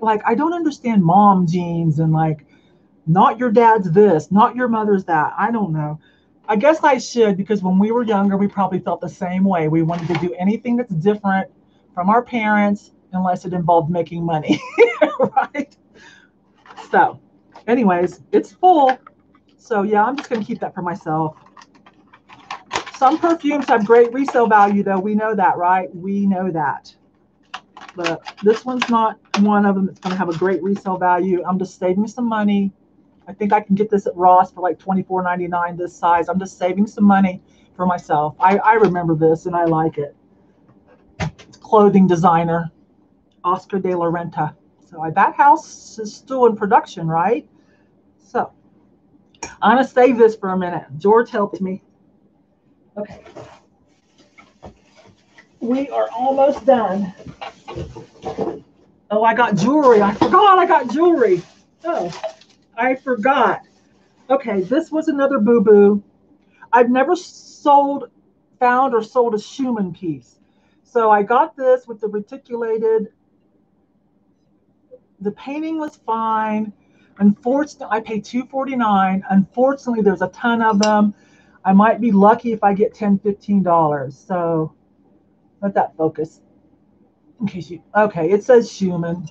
Like, I don't understand mom jeans and like, not your dad's this, not your mother's that. I don't know. I guess I should because when we were younger, we probably felt the same way. We wanted to do anything that's different from our parents unless it involved making money, right? So, anyways, it's full. So, yeah, I'm just going to keep that for myself. Some perfumes have great resale value, though. We know that, right? We know that. But this one's not one of them that's going to have a great resale value. I'm just saving some money. I think I can get this at Ross for like $24.99 this size. I'm just saving some money for myself. I, I remember this and I like it. Clothing designer. Oscar de la Renta. So I, that house is still in production, right? So I'm going to save this for a minute. George helped me. Okay. We are almost done. Oh, I got jewelry. I forgot I got jewelry. Oh, I forgot. Okay, this was another boo-boo. I've never sold, found, or sold a Schumann piece. So I got this with the reticulated the painting was fine. Unfortunately, I paid 249. Unfortunately, there's a ton of them. I might be lucky if I get 10 $15. So let that focus. Okay, it says Schumann.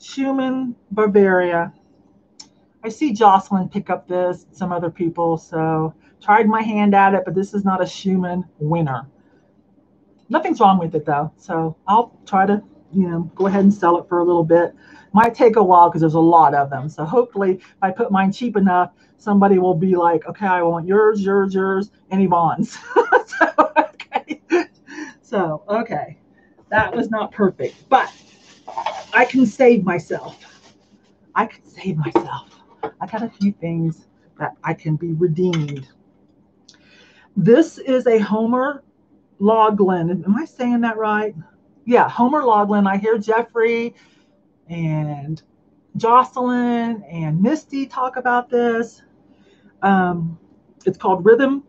Schumann, Bavaria. I see Jocelyn pick up this, some other people. So tried my hand at it, but this is not a Schumann winner. Nothing's wrong with it though. So I'll try to you know, go ahead and sell it for a little bit. Might take a while because there's a lot of them. So hopefully, if I put mine cheap enough, somebody will be like, okay, I want yours, yours, yours, any bonds. so, okay. So, okay. That was not perfect, but I can save myself. I can save myself. I got a few things that I can be redeemed. This is a Homer Laughlin. Am I saying that right? yeah, Homer Laughlin. I hear Jeffrey and Jocelyn and Misty talk about this. Um, it's called Rhythm.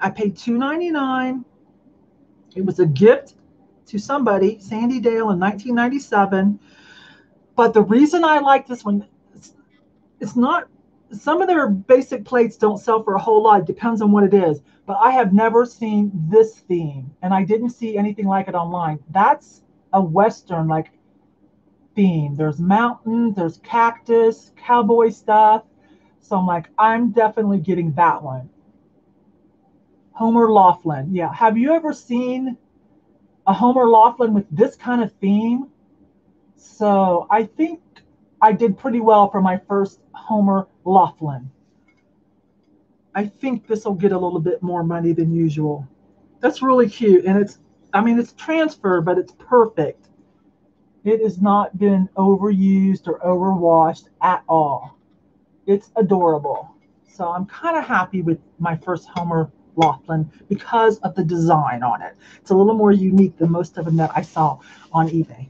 I paid $2.99. It was a gift to somebody, Sandy Dale, in 1997. But the reason I like this one, it's, not, some of their basic plates don't sell for a whole lot. It depends on what it is but I have never seen this theme and I didn't see anything like it online. That's a Western like theme. There's mountains, there's cactus, cowboy stuff. So I'm like, I'm definitely getting that one. Homer Laughlin. Yeah. Have you ever seen a Homer Laughlin with this kind of theme? So I think I did pretty well for my first Homer Laughlin. I think this will get a little bit more money than usual. That's really cute. And it's, I mean, it's transfer, but it's perfect. It has not been overused or overwashed at all. It's adorable. So I'm kind of happy with my first Homer Laughlin because of the design on it. It's a little more unique than most of them that I saw on eBay.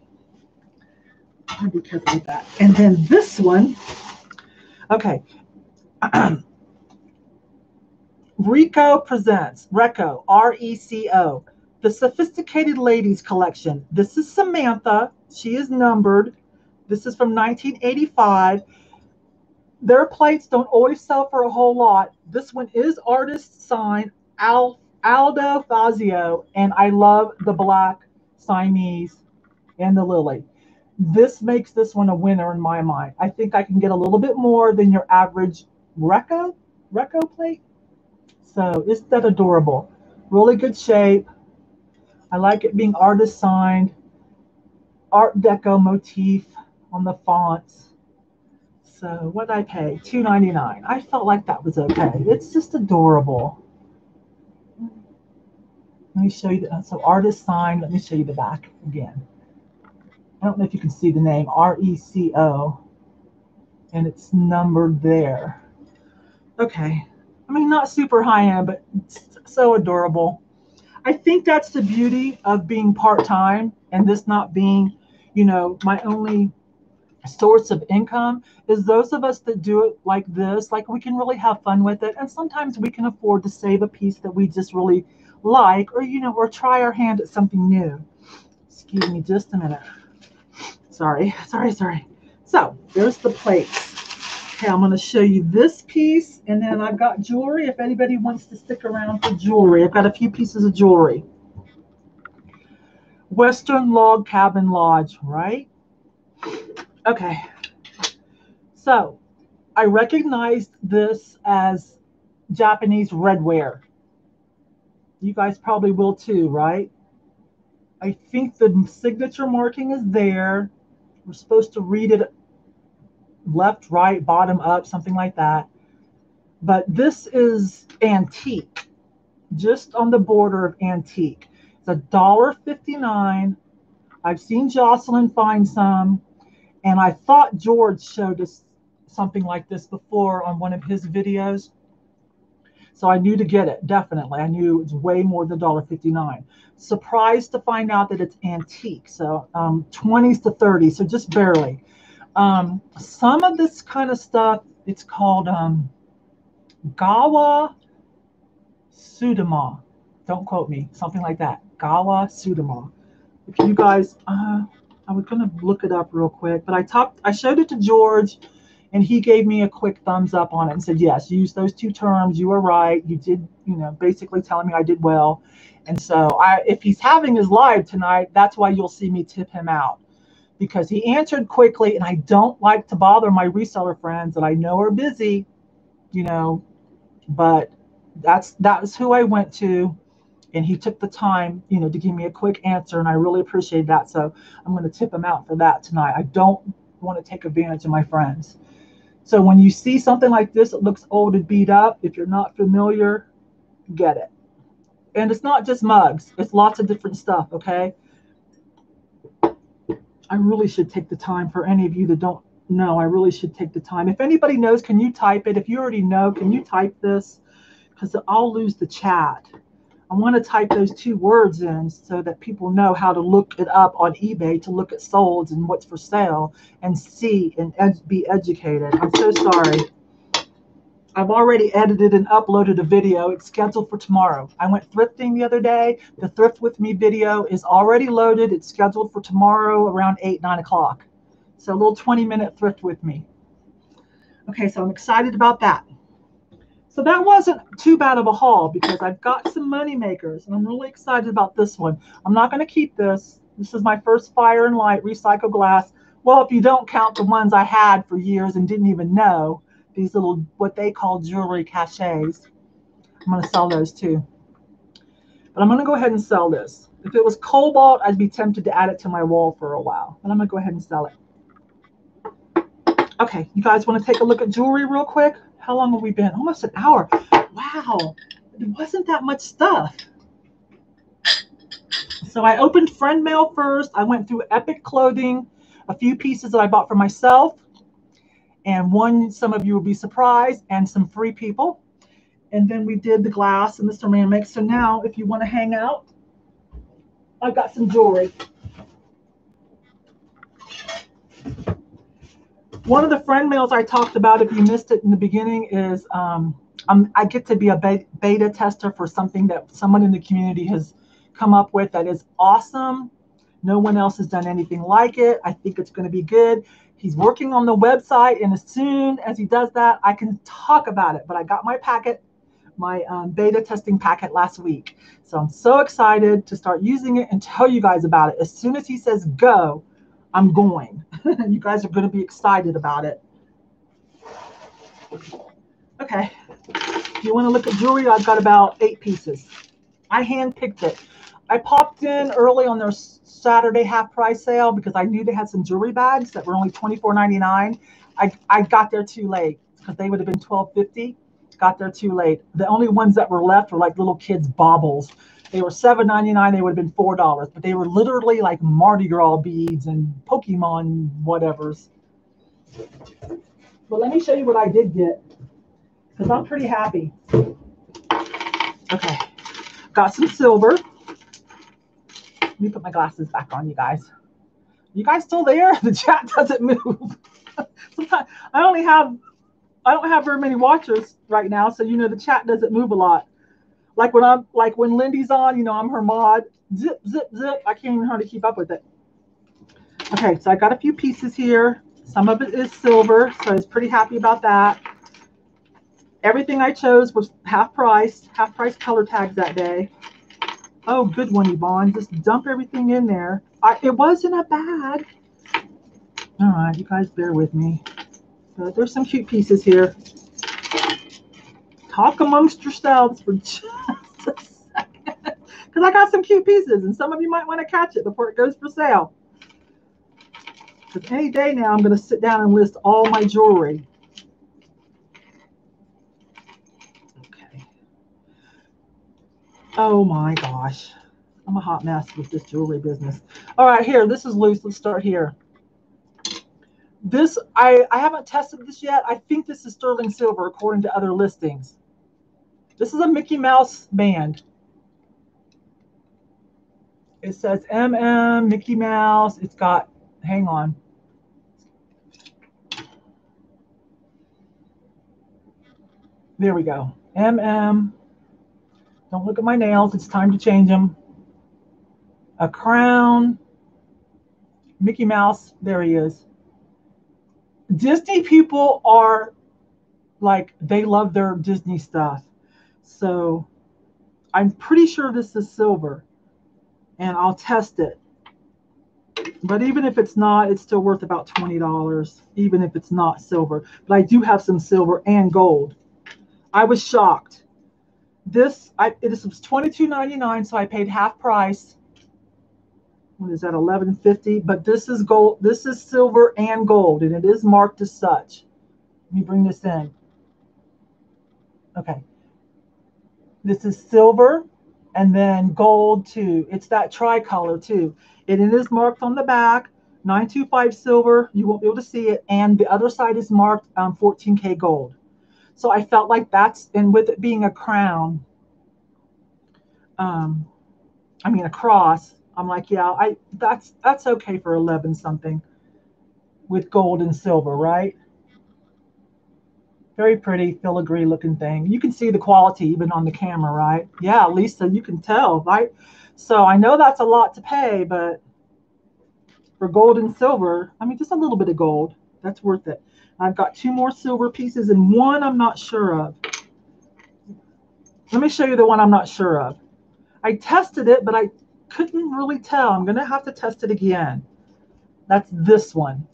That. And then this one, okay. Reco presents, Reco, R-E-C-O, the Sophisticated Ladies Collection. This is Samantha. She is numbered. This is from 1985. Their plates don't always sell for a whole lot. This one is artist signed Al, Aldo Fazio, and I love the black Siamese and the lily. This makes this one a winner in my mind. I think I can get a little bit more than your average Reco, Reco plate. So isn't that adorable? Really good shape. I like it being artist signed. Art Deco motif on the fonts. So what did I pay? Two ninety nine. I felt like that was okay. It's just adorable. Let me show you. The, so artist signed. Let me show you the back again. I don't know if you can see the name R E C O, and it's numbered there. Okay. I mean, not super high end, but so adorable. I think that's the beauty of being part time and this not being, you know, my only source of income is those of us that do it like this, like we can really have fun with it. And sometimes we can afford to save a piece that we just really like, or, you know, or try our hand at something new. Excuse me just a minute. Sorry, sorry, sorry. So there's the plates. Okay, I'm going to show you this piece, and then I've got jewelry if anybody wants to stick around for jewelry. I've got a few pieces of jewelry. Western Log Cabin Lodge, right? Okay. So I recognized this as Japanese redware. You guys probably will too, right? I think the signature marking is there. We're supposed to read it left, right, bottom up, something like that. But this is antique, just on the border of antique. It's a dollar fifty-nine. I've seen Jocelyn find some, and I thought George showed us something like this before on one of his videos. So I knew to get it, definitely. I knew it was way more than $1.59. Surprised to find out that it's antique. So um, 20s to 30s, so just barely. Um, some of this kind of stuff, it's called um, Gawa Sudama. Don't quote me, something like that. Gawa Sudama. If you guys, uh, I was gonna look it up real quick, but I talked, I showed it to George, and he gave me a quick thumbs up on it and said, yes, use those two terms. You were right. You did, you know, basically telling me I did well. And so I, if he's having his live tonight, that's why you'll see me tip him out because he answered quickly and I don't like to bother my reseller friends that I know are busy, you know, but that's that's who I went to and he took the time, you know, to give me a quick answer and I really appreciate that. So I'm going to tip him out for that tonight. I don't want to take advantage of my friends. So when you see something like this, it looks old and beat up. If you're not familiar, get it. And it's not just mugs. It's lots of different stuff, okay? I really should take the time for any of you that don't know. I really should take the time. If anybody knows, can you type it? If you already know, can you type this? Because I'll lose the chat. I want to type those two words in so that people know how to look it up on eBay to look at solds and what's for sale and see and ed be educated. I'm so sorry. I've already edited and uploaded a video. It's scheduled for tomorrow. I went thrifting the other day. The Thrift With Me video is already loaded. It's scheduled for tomorrow around 8, 9 o'clock. So a little 20 minute thrift with me. Okay, so I'm excited about that. So that wasn't too bad of a haul because I've got some money makers and I'm really excited about this one. I'm not going to keep this. This is my first fire and light recycled glass. Well, if you don't count the ones I had for years and didn't even know, these little what they call jewelry cachets. I'm going to sell those too. But I'm going to go ahead and sell this. If it was cobalt, I'd be tempted to add it to my wall for a while. But I'm going to go ahead and sell it. Okay, you guys want to take a look at jewelry real quick? How long have we been? Almost an hour. Wow, it wasn't that much stuff. So I opened friend mail first. I went through Epic Clothing, a few pieces that I bought for myself, and one, some of you will be surprised, and some free people. And then we did the glass and the ceramics. So now if you want to hang out, I've got some jewelry. One of the friend mails I talked about, if you missed it in the beginning, is um, I get to be a beta tester for something that someone in the community has come up with that is awesome. No one else has done anything like it. I think it's going to be good. He's working on the website, and as soon as he does that, I can talk about it. But I got my packet, my um, beta testing packet last week. So I'm so excited to start using it and tell you guys about it. As soon as he says go, I'm going. you guys are going to be excited about it. Okay. If you want to look at jewelry, I've got about eight pieces. I handpicked it. I popped in early on their Saturday half price sale because I knew they had some jewelry bags that were only $24.99. I, I got there too late because they would have been $12.50. Got there too late. The only ones that were left were like little kids' baubles they were $7.99. They would have been $4, but they were literally like Mardi Gras beads and Pokemon whatevers. But let me show you what I did get because I'm pretty happy. Okay, got some silver. Let me put my glasses back on, you guys. You guys still there? The chat doesn't move. Sometimes I only have I don't have very many watchers right now, so you know the chat doesn't move a lot. Like when I'm like when Lindy's on, you know, I'm her mod. Zip, zip, zip. I can't even hardly keep up with it. Okay, so I got a few pieces here. Some of it is silver, so I was pretty happy about that. Everything I chose was half price, half price color tags that day. Oh, good one, Yvon. Just dump everything in there. I, it wasn't a bad. All right, you guys bear with me. So there's some cute pieces here talk amongst yourselves for just a second. Because I got some cute pieces, and some of you might want to catch it before it goes for sale. Because any day now, I'm going to sit down and list all my jewelry. Okay. Oh my gosh. I'm a hot mess with this jewelry business. All right, here, this is loose. Let's start here. This, I, I haven't tested this yet. I think this is sterling silver according to other listings. This is a Mickey Mouse band. It says MM, Mickey Mouse. It's got, hang on. There we go. MM. Don't look at my nails. It's time to change them. A crown. Mickey Mouse. There he is. Disney people are like, they love their Disney stuff. So I'm pretty sure this is silver and I'll test it. But even if it's not, it's still worth about $20, even if it's not silver. But I do have some silver and gold. I was shocked. This, I, this was $22.99, so I paid half price. What is that, $11.50? But this is gold. This is silver and gold, and it is marked as such. Let me bring this in. Okay. This is silver and then gold too. It's that tricolor too. And it is marked on the back, 925 silver. You won't be able to see it. And the other side is marked um, 14K gold. So I felt like that's, and with it being a crown, um, I mean a cross, I'm like, yeah, I that's that's okay for 11 something with gold and silver, right? Very pretty filigree looking thing. You can see the quality even on the camera, right? Yeah, Lisa, you can tell, right? So I know that's a lot to pay, but for gold and silver, I mean, just a little bit of gold, that's worth it. I've got two more silver pieces and one I'm not sure of. Let me show you the one I'm not sure of. I tested it, but I couldn't really tell. I'm going to have to test it again. That's this one.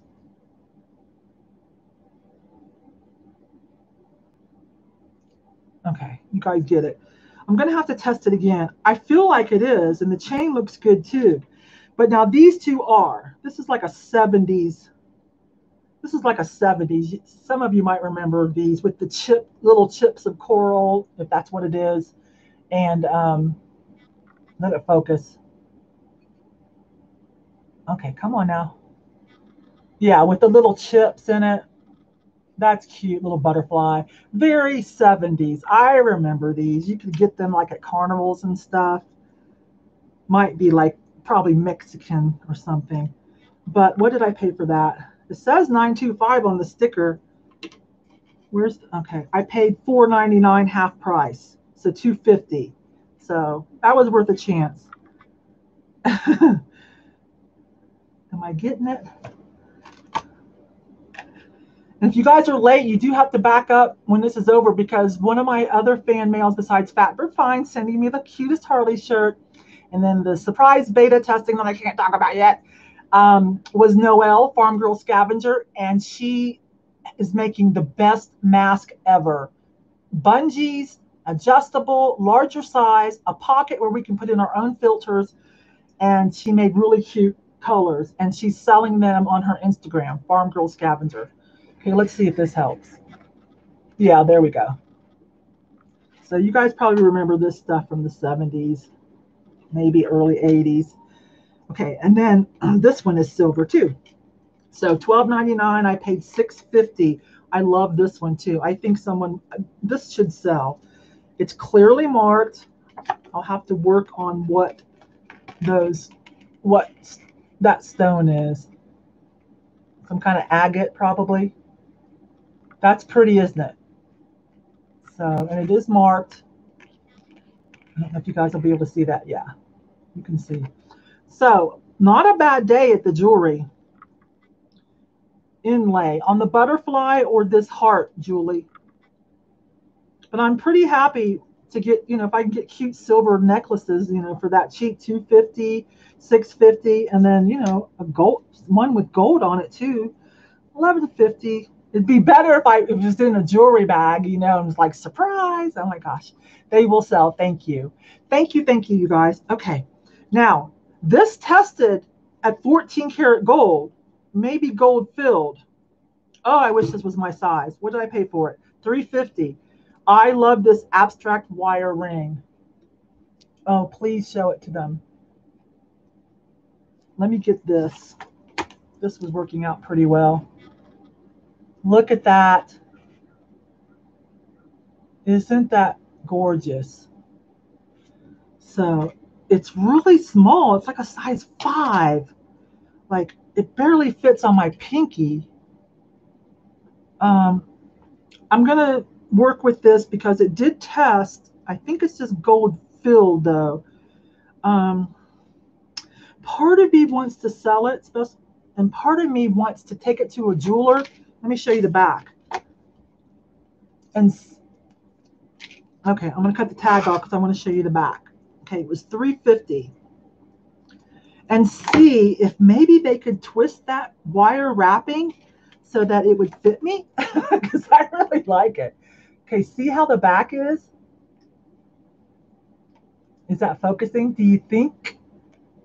Okay, you guys get it. I'm going to have to test it again. I feel like it is, and the chain looks good too. But now these two are. This is like a 70s This is like a 70s. Some of you might remember these with the chip, little chips of coral, if that's what it is. And um, let it focus. Okay, come on now. Yeah, with the little chips in it. That's cute, little butterfly. Very 70s. I remember these. You could get them like at carnivals and stuff. Might be like probably Mexican or something. But what did I pay for that? It says 925 on the sticker. Where's the, okay? I paid 4.99 half price, so 250. So that was worth a chance. Am I getting it? And if you guys are late, you do have to back up when this is over because one of my other fan mails besides Fatbird Finds sending me the cutest Harley shirt and then the surprise beta testing that I can't talk about yet um, was Noelle, Farm Girl Scavenger, and she is making the best mask ever. Bungees, adjustable, larger size, a pocket where we can put in our own filters, and she made really cute colors, and she's selling them on her Instagram, Farm Girl Scavenger. Okay, let's see if this helps. Yeah, there we go. So you guys probably remember this stuff from the 70s, maybe early 80s. Okay, and then this one is silver too. So $12.99, I paid $6.50. I love this one too. I think someone, this should sell. It's clearly marked. I'll have to work on what those, what that stone is. Some kind of agate probably. That's pretty, isn't it? So, and it is marked. I don't know if you guys will be able to see that. Yeah, you can see. So not a bad day at the jewelry inlay on the butterfly or this heart, Julie. But I'm pretty happy to get, you know, if I can get cute silver necklaces, you know, for that cheap 250, 650, and then, you know, a gold one with gold on it too, 1150. It'd be better if I if it was in a jewelry bag, you know, and was like surprise. Oh my gosh, they will sell. Thank you, thank you, thank you, you guys. Okay, now this tested at 14 karat gold, maybe gold filled. Oh, I wish this was my size. What did I pay for it? 350. I love this abstract wire ring. Oh, please show it to them. Let me get this. This was working out pretty well. Look at that. Isn't that gorgeous? So it's really small. It's like a size five. Like it barely fits on my pinky. Um, I'm gonna work with this because it did test. I think it's just gold filled though. Um, part of me wants to sell it, and part of me wants to take it to a jeweler. Let me show you the back. And okay, I'm gonna cut the tag off because I want to show you the back okay, it was 350 and see if maybe they could twist that wire wrapping so that it would fit me because I really like it. Okay, see how the back is? Is that focusing? Do you think?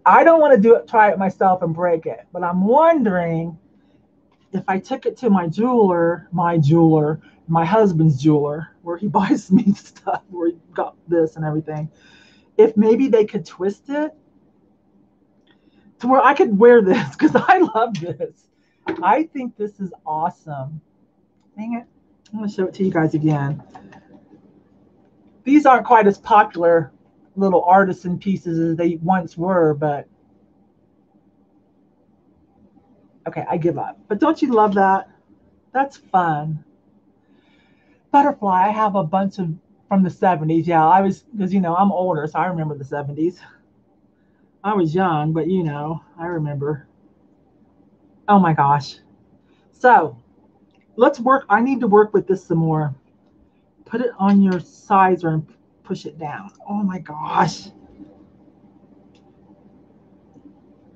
I don't want to do it, try it myself and break it, but I'm wondering if I took it to my jeweler, my jeweler, my husband's jeweler, where he buys me stuff, where he got this and everything, if maybe they could twist it to where I could wear this because I love this. I think this is awesome. Dang it. I'm going to show it to you guys again. These aren't quite as popular little artisan pieces as they once were, but okay, I give up. But don't you love that? That's fun. Butterfly, I have a bunch of from the 70s. Yeah, I was, because, you know, I'm older, so I remember the 70s. I was young, but, you know, I remember. Oh my gosh. So let's work. I need to work with this some more. Put it on your sizer and push it down. Oh my gosh.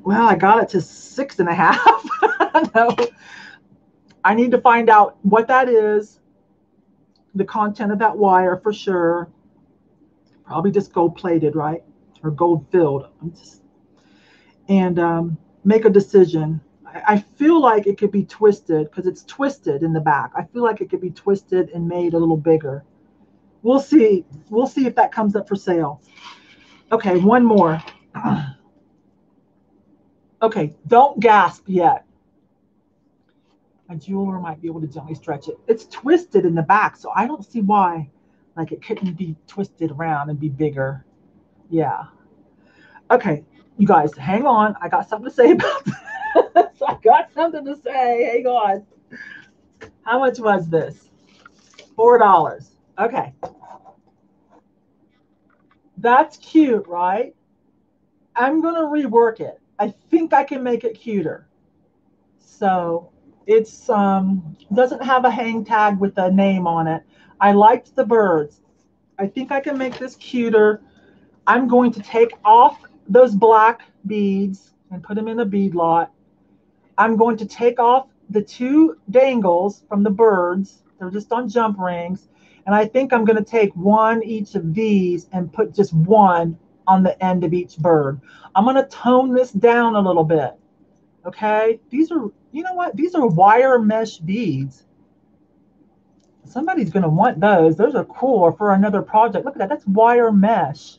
Well, I got it to six and a half. no. I need to find out what that is the content of that wire for sure. Probably just gold plated, right? Or gold filled. Just, and um, make a decision. I feel like it could be twisted because it's twisted in the back. I feel like it could be twisted and made a little bigger. We'll see. We'll see if that comes up for sale. Okay, one more. Okay, don't gasp yet. A jeweler might be able to gently stretch it. It's twisted in the back, so I don't see why like it couldn't be twisted around and be bigger. Yeah. Okay, you guys, hang on. I got something to say about this. I got something to say. Hang on. How much was this? Four dollars. Okay. That's cute, right? I'm gonna rework it. I think I can make it cuter. So it's um doesn't have a hang tag with a name on it. I liked the birds. I think I can make this cuter. I'm going to take off those black beads and put them in a bead lot. I'm going to take off the two dangles from the birds. They're just on jump rings. And I think I'm going to take one each of these and put just one on the end of each bird. I'm going to tone this down a little bit. Okay. These are, you know what? These are wire mesh beads. Somebody's going to want those. Those are cool for another project. Look at that. That's wire mesh.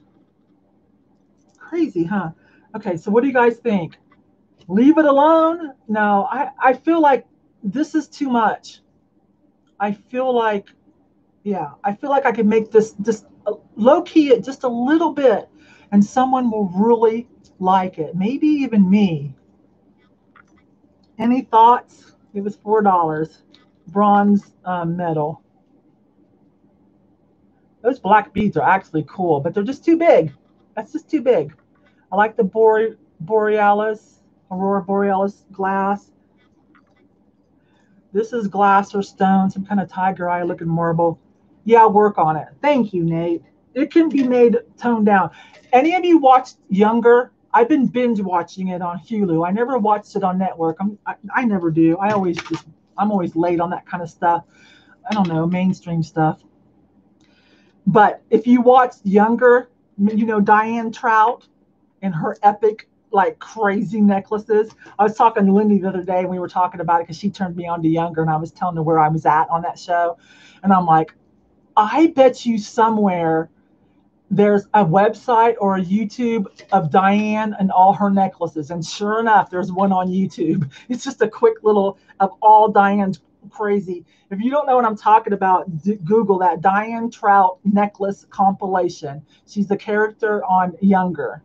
Crazy, huh? Okay. So what do you guys think? leave it alone. No, I, I feel like this is too much. I feel like, yeah, I feel like I could make this just low key it just a little bit and someone will really like it. Maybe even me. Any thoughts? It was $4. Bronze um, medal. Those black beads are actually cool, but they're just too big. That's just too big. I like the Bore Borealis Aurora Borealis glass. This is glass or stone, some kind of tiger eye looking marble. Yeah, I'll work on it. Thank you, Nate. It can be made toned down. Any of you watched Younger? I've been binge watching it on Hulu. I never watched it on network. I'm, I, I never do. I always just, I'm always late on that kind of stuff. I don't know, mainstream stuff. But if you watched Younger, you know, Diane Trout and her epic like crazy necklaces. I was talking to Lindy the other day and we were talking about it because she turned me on to younger and I was telling her where I was at on that show. And I'm like, I bet you somewhere there's a website or a YouTube of Diane and all her necklaces. And sure enough, there's one on YouTube. It's just a quick little of all Diane's crazy. If you don't know what I'm talking about, Google that Diane Trout necklace compilation. She's the character on Younger.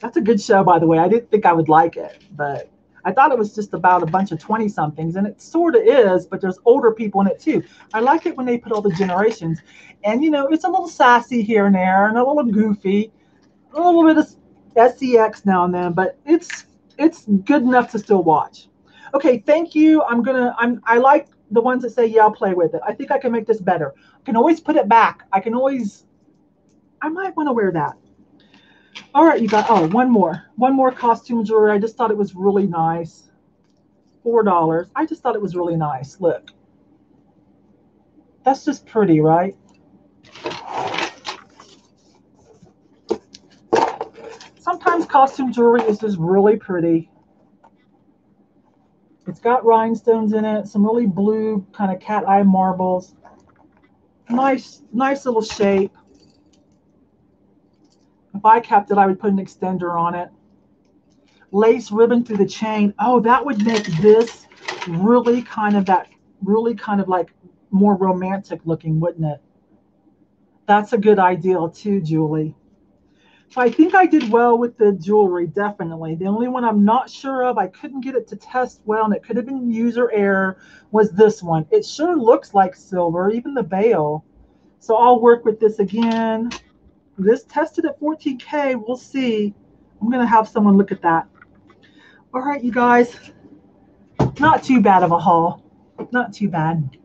That's a good show, by the way. I didn't think I would like it, but I thought it was just about a bunch of 20 somethings, and it sort of is, but there's older people in it too. I like it when they put all the generations. And, you know, it's a little sassy here and there and a little goofy, a little bit of sex now and then, but it's it's good enough to still watch. Okay, thank you. I'm gonna I'm I like the ones that say yeah, I'll play with it. I think I can make this better. I can always put it back. I can always I might want to wear that. All right, you got, oh, one more. One more costume jewelry. I just thought it was really nice. $4. I just thought it was really nice. Look. That's just pretty, right? Sometimes costume jewelry is just really pretty. It's got rhinestones in it, some really blue kind of cat eye marbles. Nice, nice little shape. I kept I would put an extender on it. Lace ribbon through the chain. Oh, that would make this really kind of that, really kind of like more romantic looking, wouldn't it? That's a good idea too, Julie. So I think I did well with the jewelry, definitely. The only one I'm not sure of, I couldn't get it to test well, and it could have been user error, was this one. It sure looks like silver, even the bail. So I'll work with this again this tested at 14K. We'll see. I'm going to have someone look at that. All right, you guys. Not too bad of a haul. Not too bad.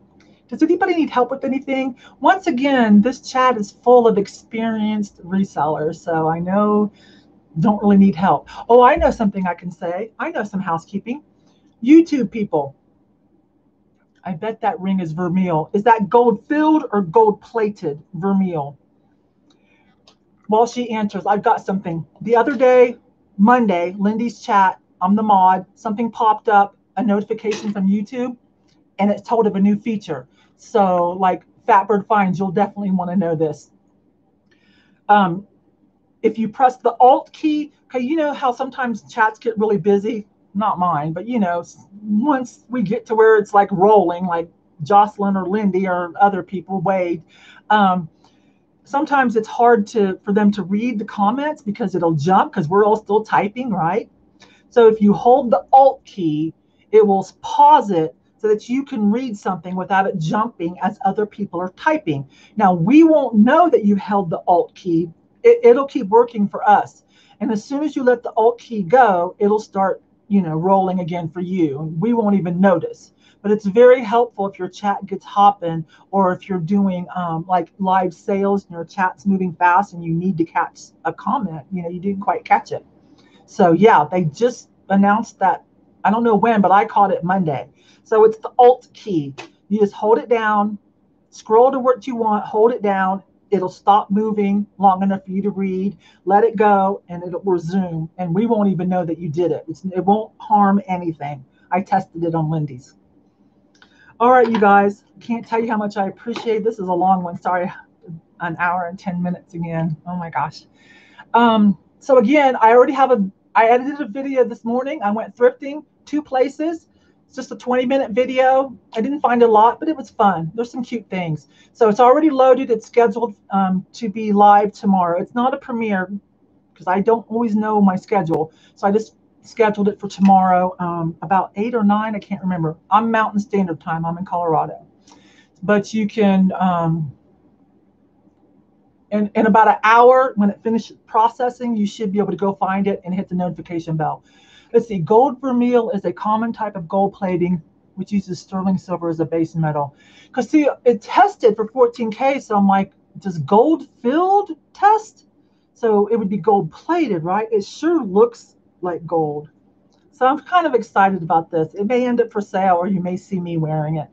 Does anybody need help with anything? Once again, this chat is full of experienced resellers, so I know don't really need help. Oh, I know something I can say. I know some housekeeping. YouTube people. I bet that ring is vermeil. Is that gold filled or gold plated vermeil? While she answers, I've got something. The other day, Monday, Lindy's chat I'm the mod. Something popped up, a notification from YouTube, and it told of a new feature. So, like Fatbird Finds, you'll definitely want to know this. Um, if you press the Alt key, okay, you know how sometimes chats get really busy. Not mine, but you know, once we get to where it's like rolling, like Jocelyn or Lindy or other people, Wade. Um, sometimes it's hard to for them to read the comments because it'll jump because we're all still typing, right? So if you hold the Alt key, it will pause it so that you can read something without it jumping as other people are typing. Now we won't know that you held the Alt key. It, it'll keep working for us. And as soon as you let the Alt key go, it'll start, you know, rolling again for you. We won't even notice but it's very helpful if your chat gets hopping or if you're doing um, like live sales and your chat's moving fast and you need to catch a comment you know you didn't quite catch it. So yeah they just announced that i don't know when but i caught it monday. So it's the alt key. You just hold it down scroll to what you want hold it down. It'll stop moving long enough for you to read. Let it go and it'll resume and we won't even know that you did it. It's, it won't harm anything. I tested it on lindy's all right, you guys, can't tell you how much I appreciate. This is a long one. Sorry, an hour and 10 minutes again. Oh my gosh. Um, so again, I already have a, I edited a video this morning. I went thrifting two places. It's just a 20 minute video. I didn't find a lot, but it was fun. There's some cute things. So it's already loaded. It's scheduled um, to be live tomorrow. It's not a premiere because I don't always know my schedule. So I just scheduled it for tomorrow, um, about eight or nine. I can't remember. I'm Mountain Standard Time. I'm in Colorado, but you can. Um, in, in about an hour, when it finishes processing, you should be able to go find it and hit the notification bell. Let's see, gold vermeil is a common type of gold plating which uses sterling silver as a base metal. Because see, it tested for 14K, so I'm like, does gold filled test? So it would be gold plated, right? It sure looks like gold. So I'm kind of excited about this. It may end up for sale or you may see me wearing it.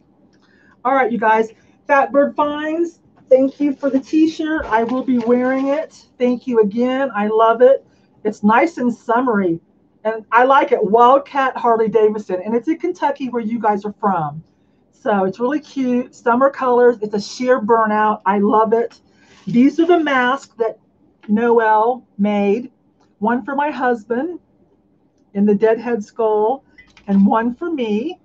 All right, you guys, Fatbird Finds, thank you for the t-shirt. I will be wearing it. Thank you again. I love it. It's nice and summery. And I like it. Wildcat Harley Davidson. And it's in Kentucky where you guys are from. So it's really cute. Summer colors. It's a sheer burnout. I love it. These are the masks that Noelle made. One for my husband in the Deadhead skull, and one for me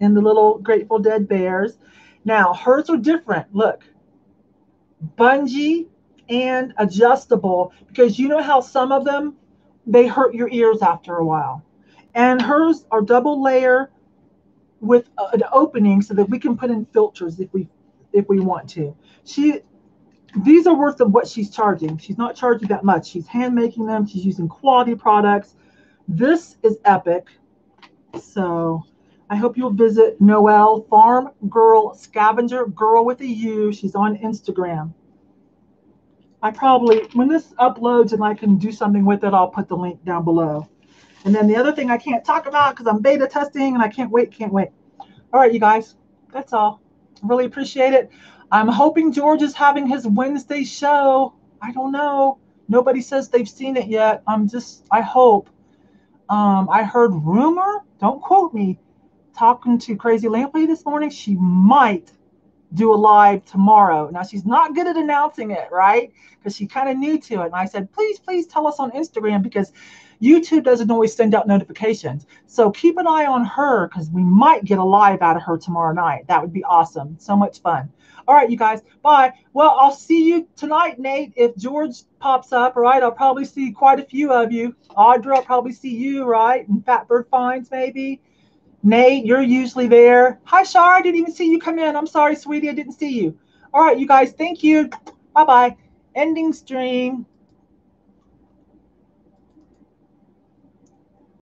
in the little Grateful Dead bears. Now, hers are different. Look, bungee and adjustable because you know how some of them they hurt your ears after a while. And hers are double layer with an opening so that we can put in filters if we if we want to. She these are worth of what she's charging. She's not charging that much. She's hand making them. She's using quality products. This is epic. So I hope you'll visit Noelle Farm Girl Scavenger, girl with a U. She's on Instagram. I probably, when this uploads and I can do something with it, I'll put the link down below. And then the other thing I can't talk about because I'm beta testing and I can't wait, can't wait. All right, you guys, that's all. Really appreciate it. I'm hoping George is having his Wednesday show. I don't know. Nobody says they've seen it yet. I'm just, I hope. Um, I heard rumor, don't quote me, talking to Crazy Lampley this morning, she might do a live tomorrow. Now she's not good at announcing it, right? Because she kind of new to it. And I said, please, please tell us on Instagram because YouTube doesn't always send out notifications. So keep an eye on her because we might get a live out of her tomorrow night. That would be awesome. So much fun. All right, you guys. Bye. Well, I'll see you tonight, Nate. If George pops up, right, I'll probably see quite a few of you. Audra, I'll probably see you, right? And Fatbird Finds, maybe. Nate, you're usually there. Hi, Shar. I didn't even see you come in. I'm sorry, sweetie. I didn't see you. All right, you guys. Thank you. Bye bye. Ending stream.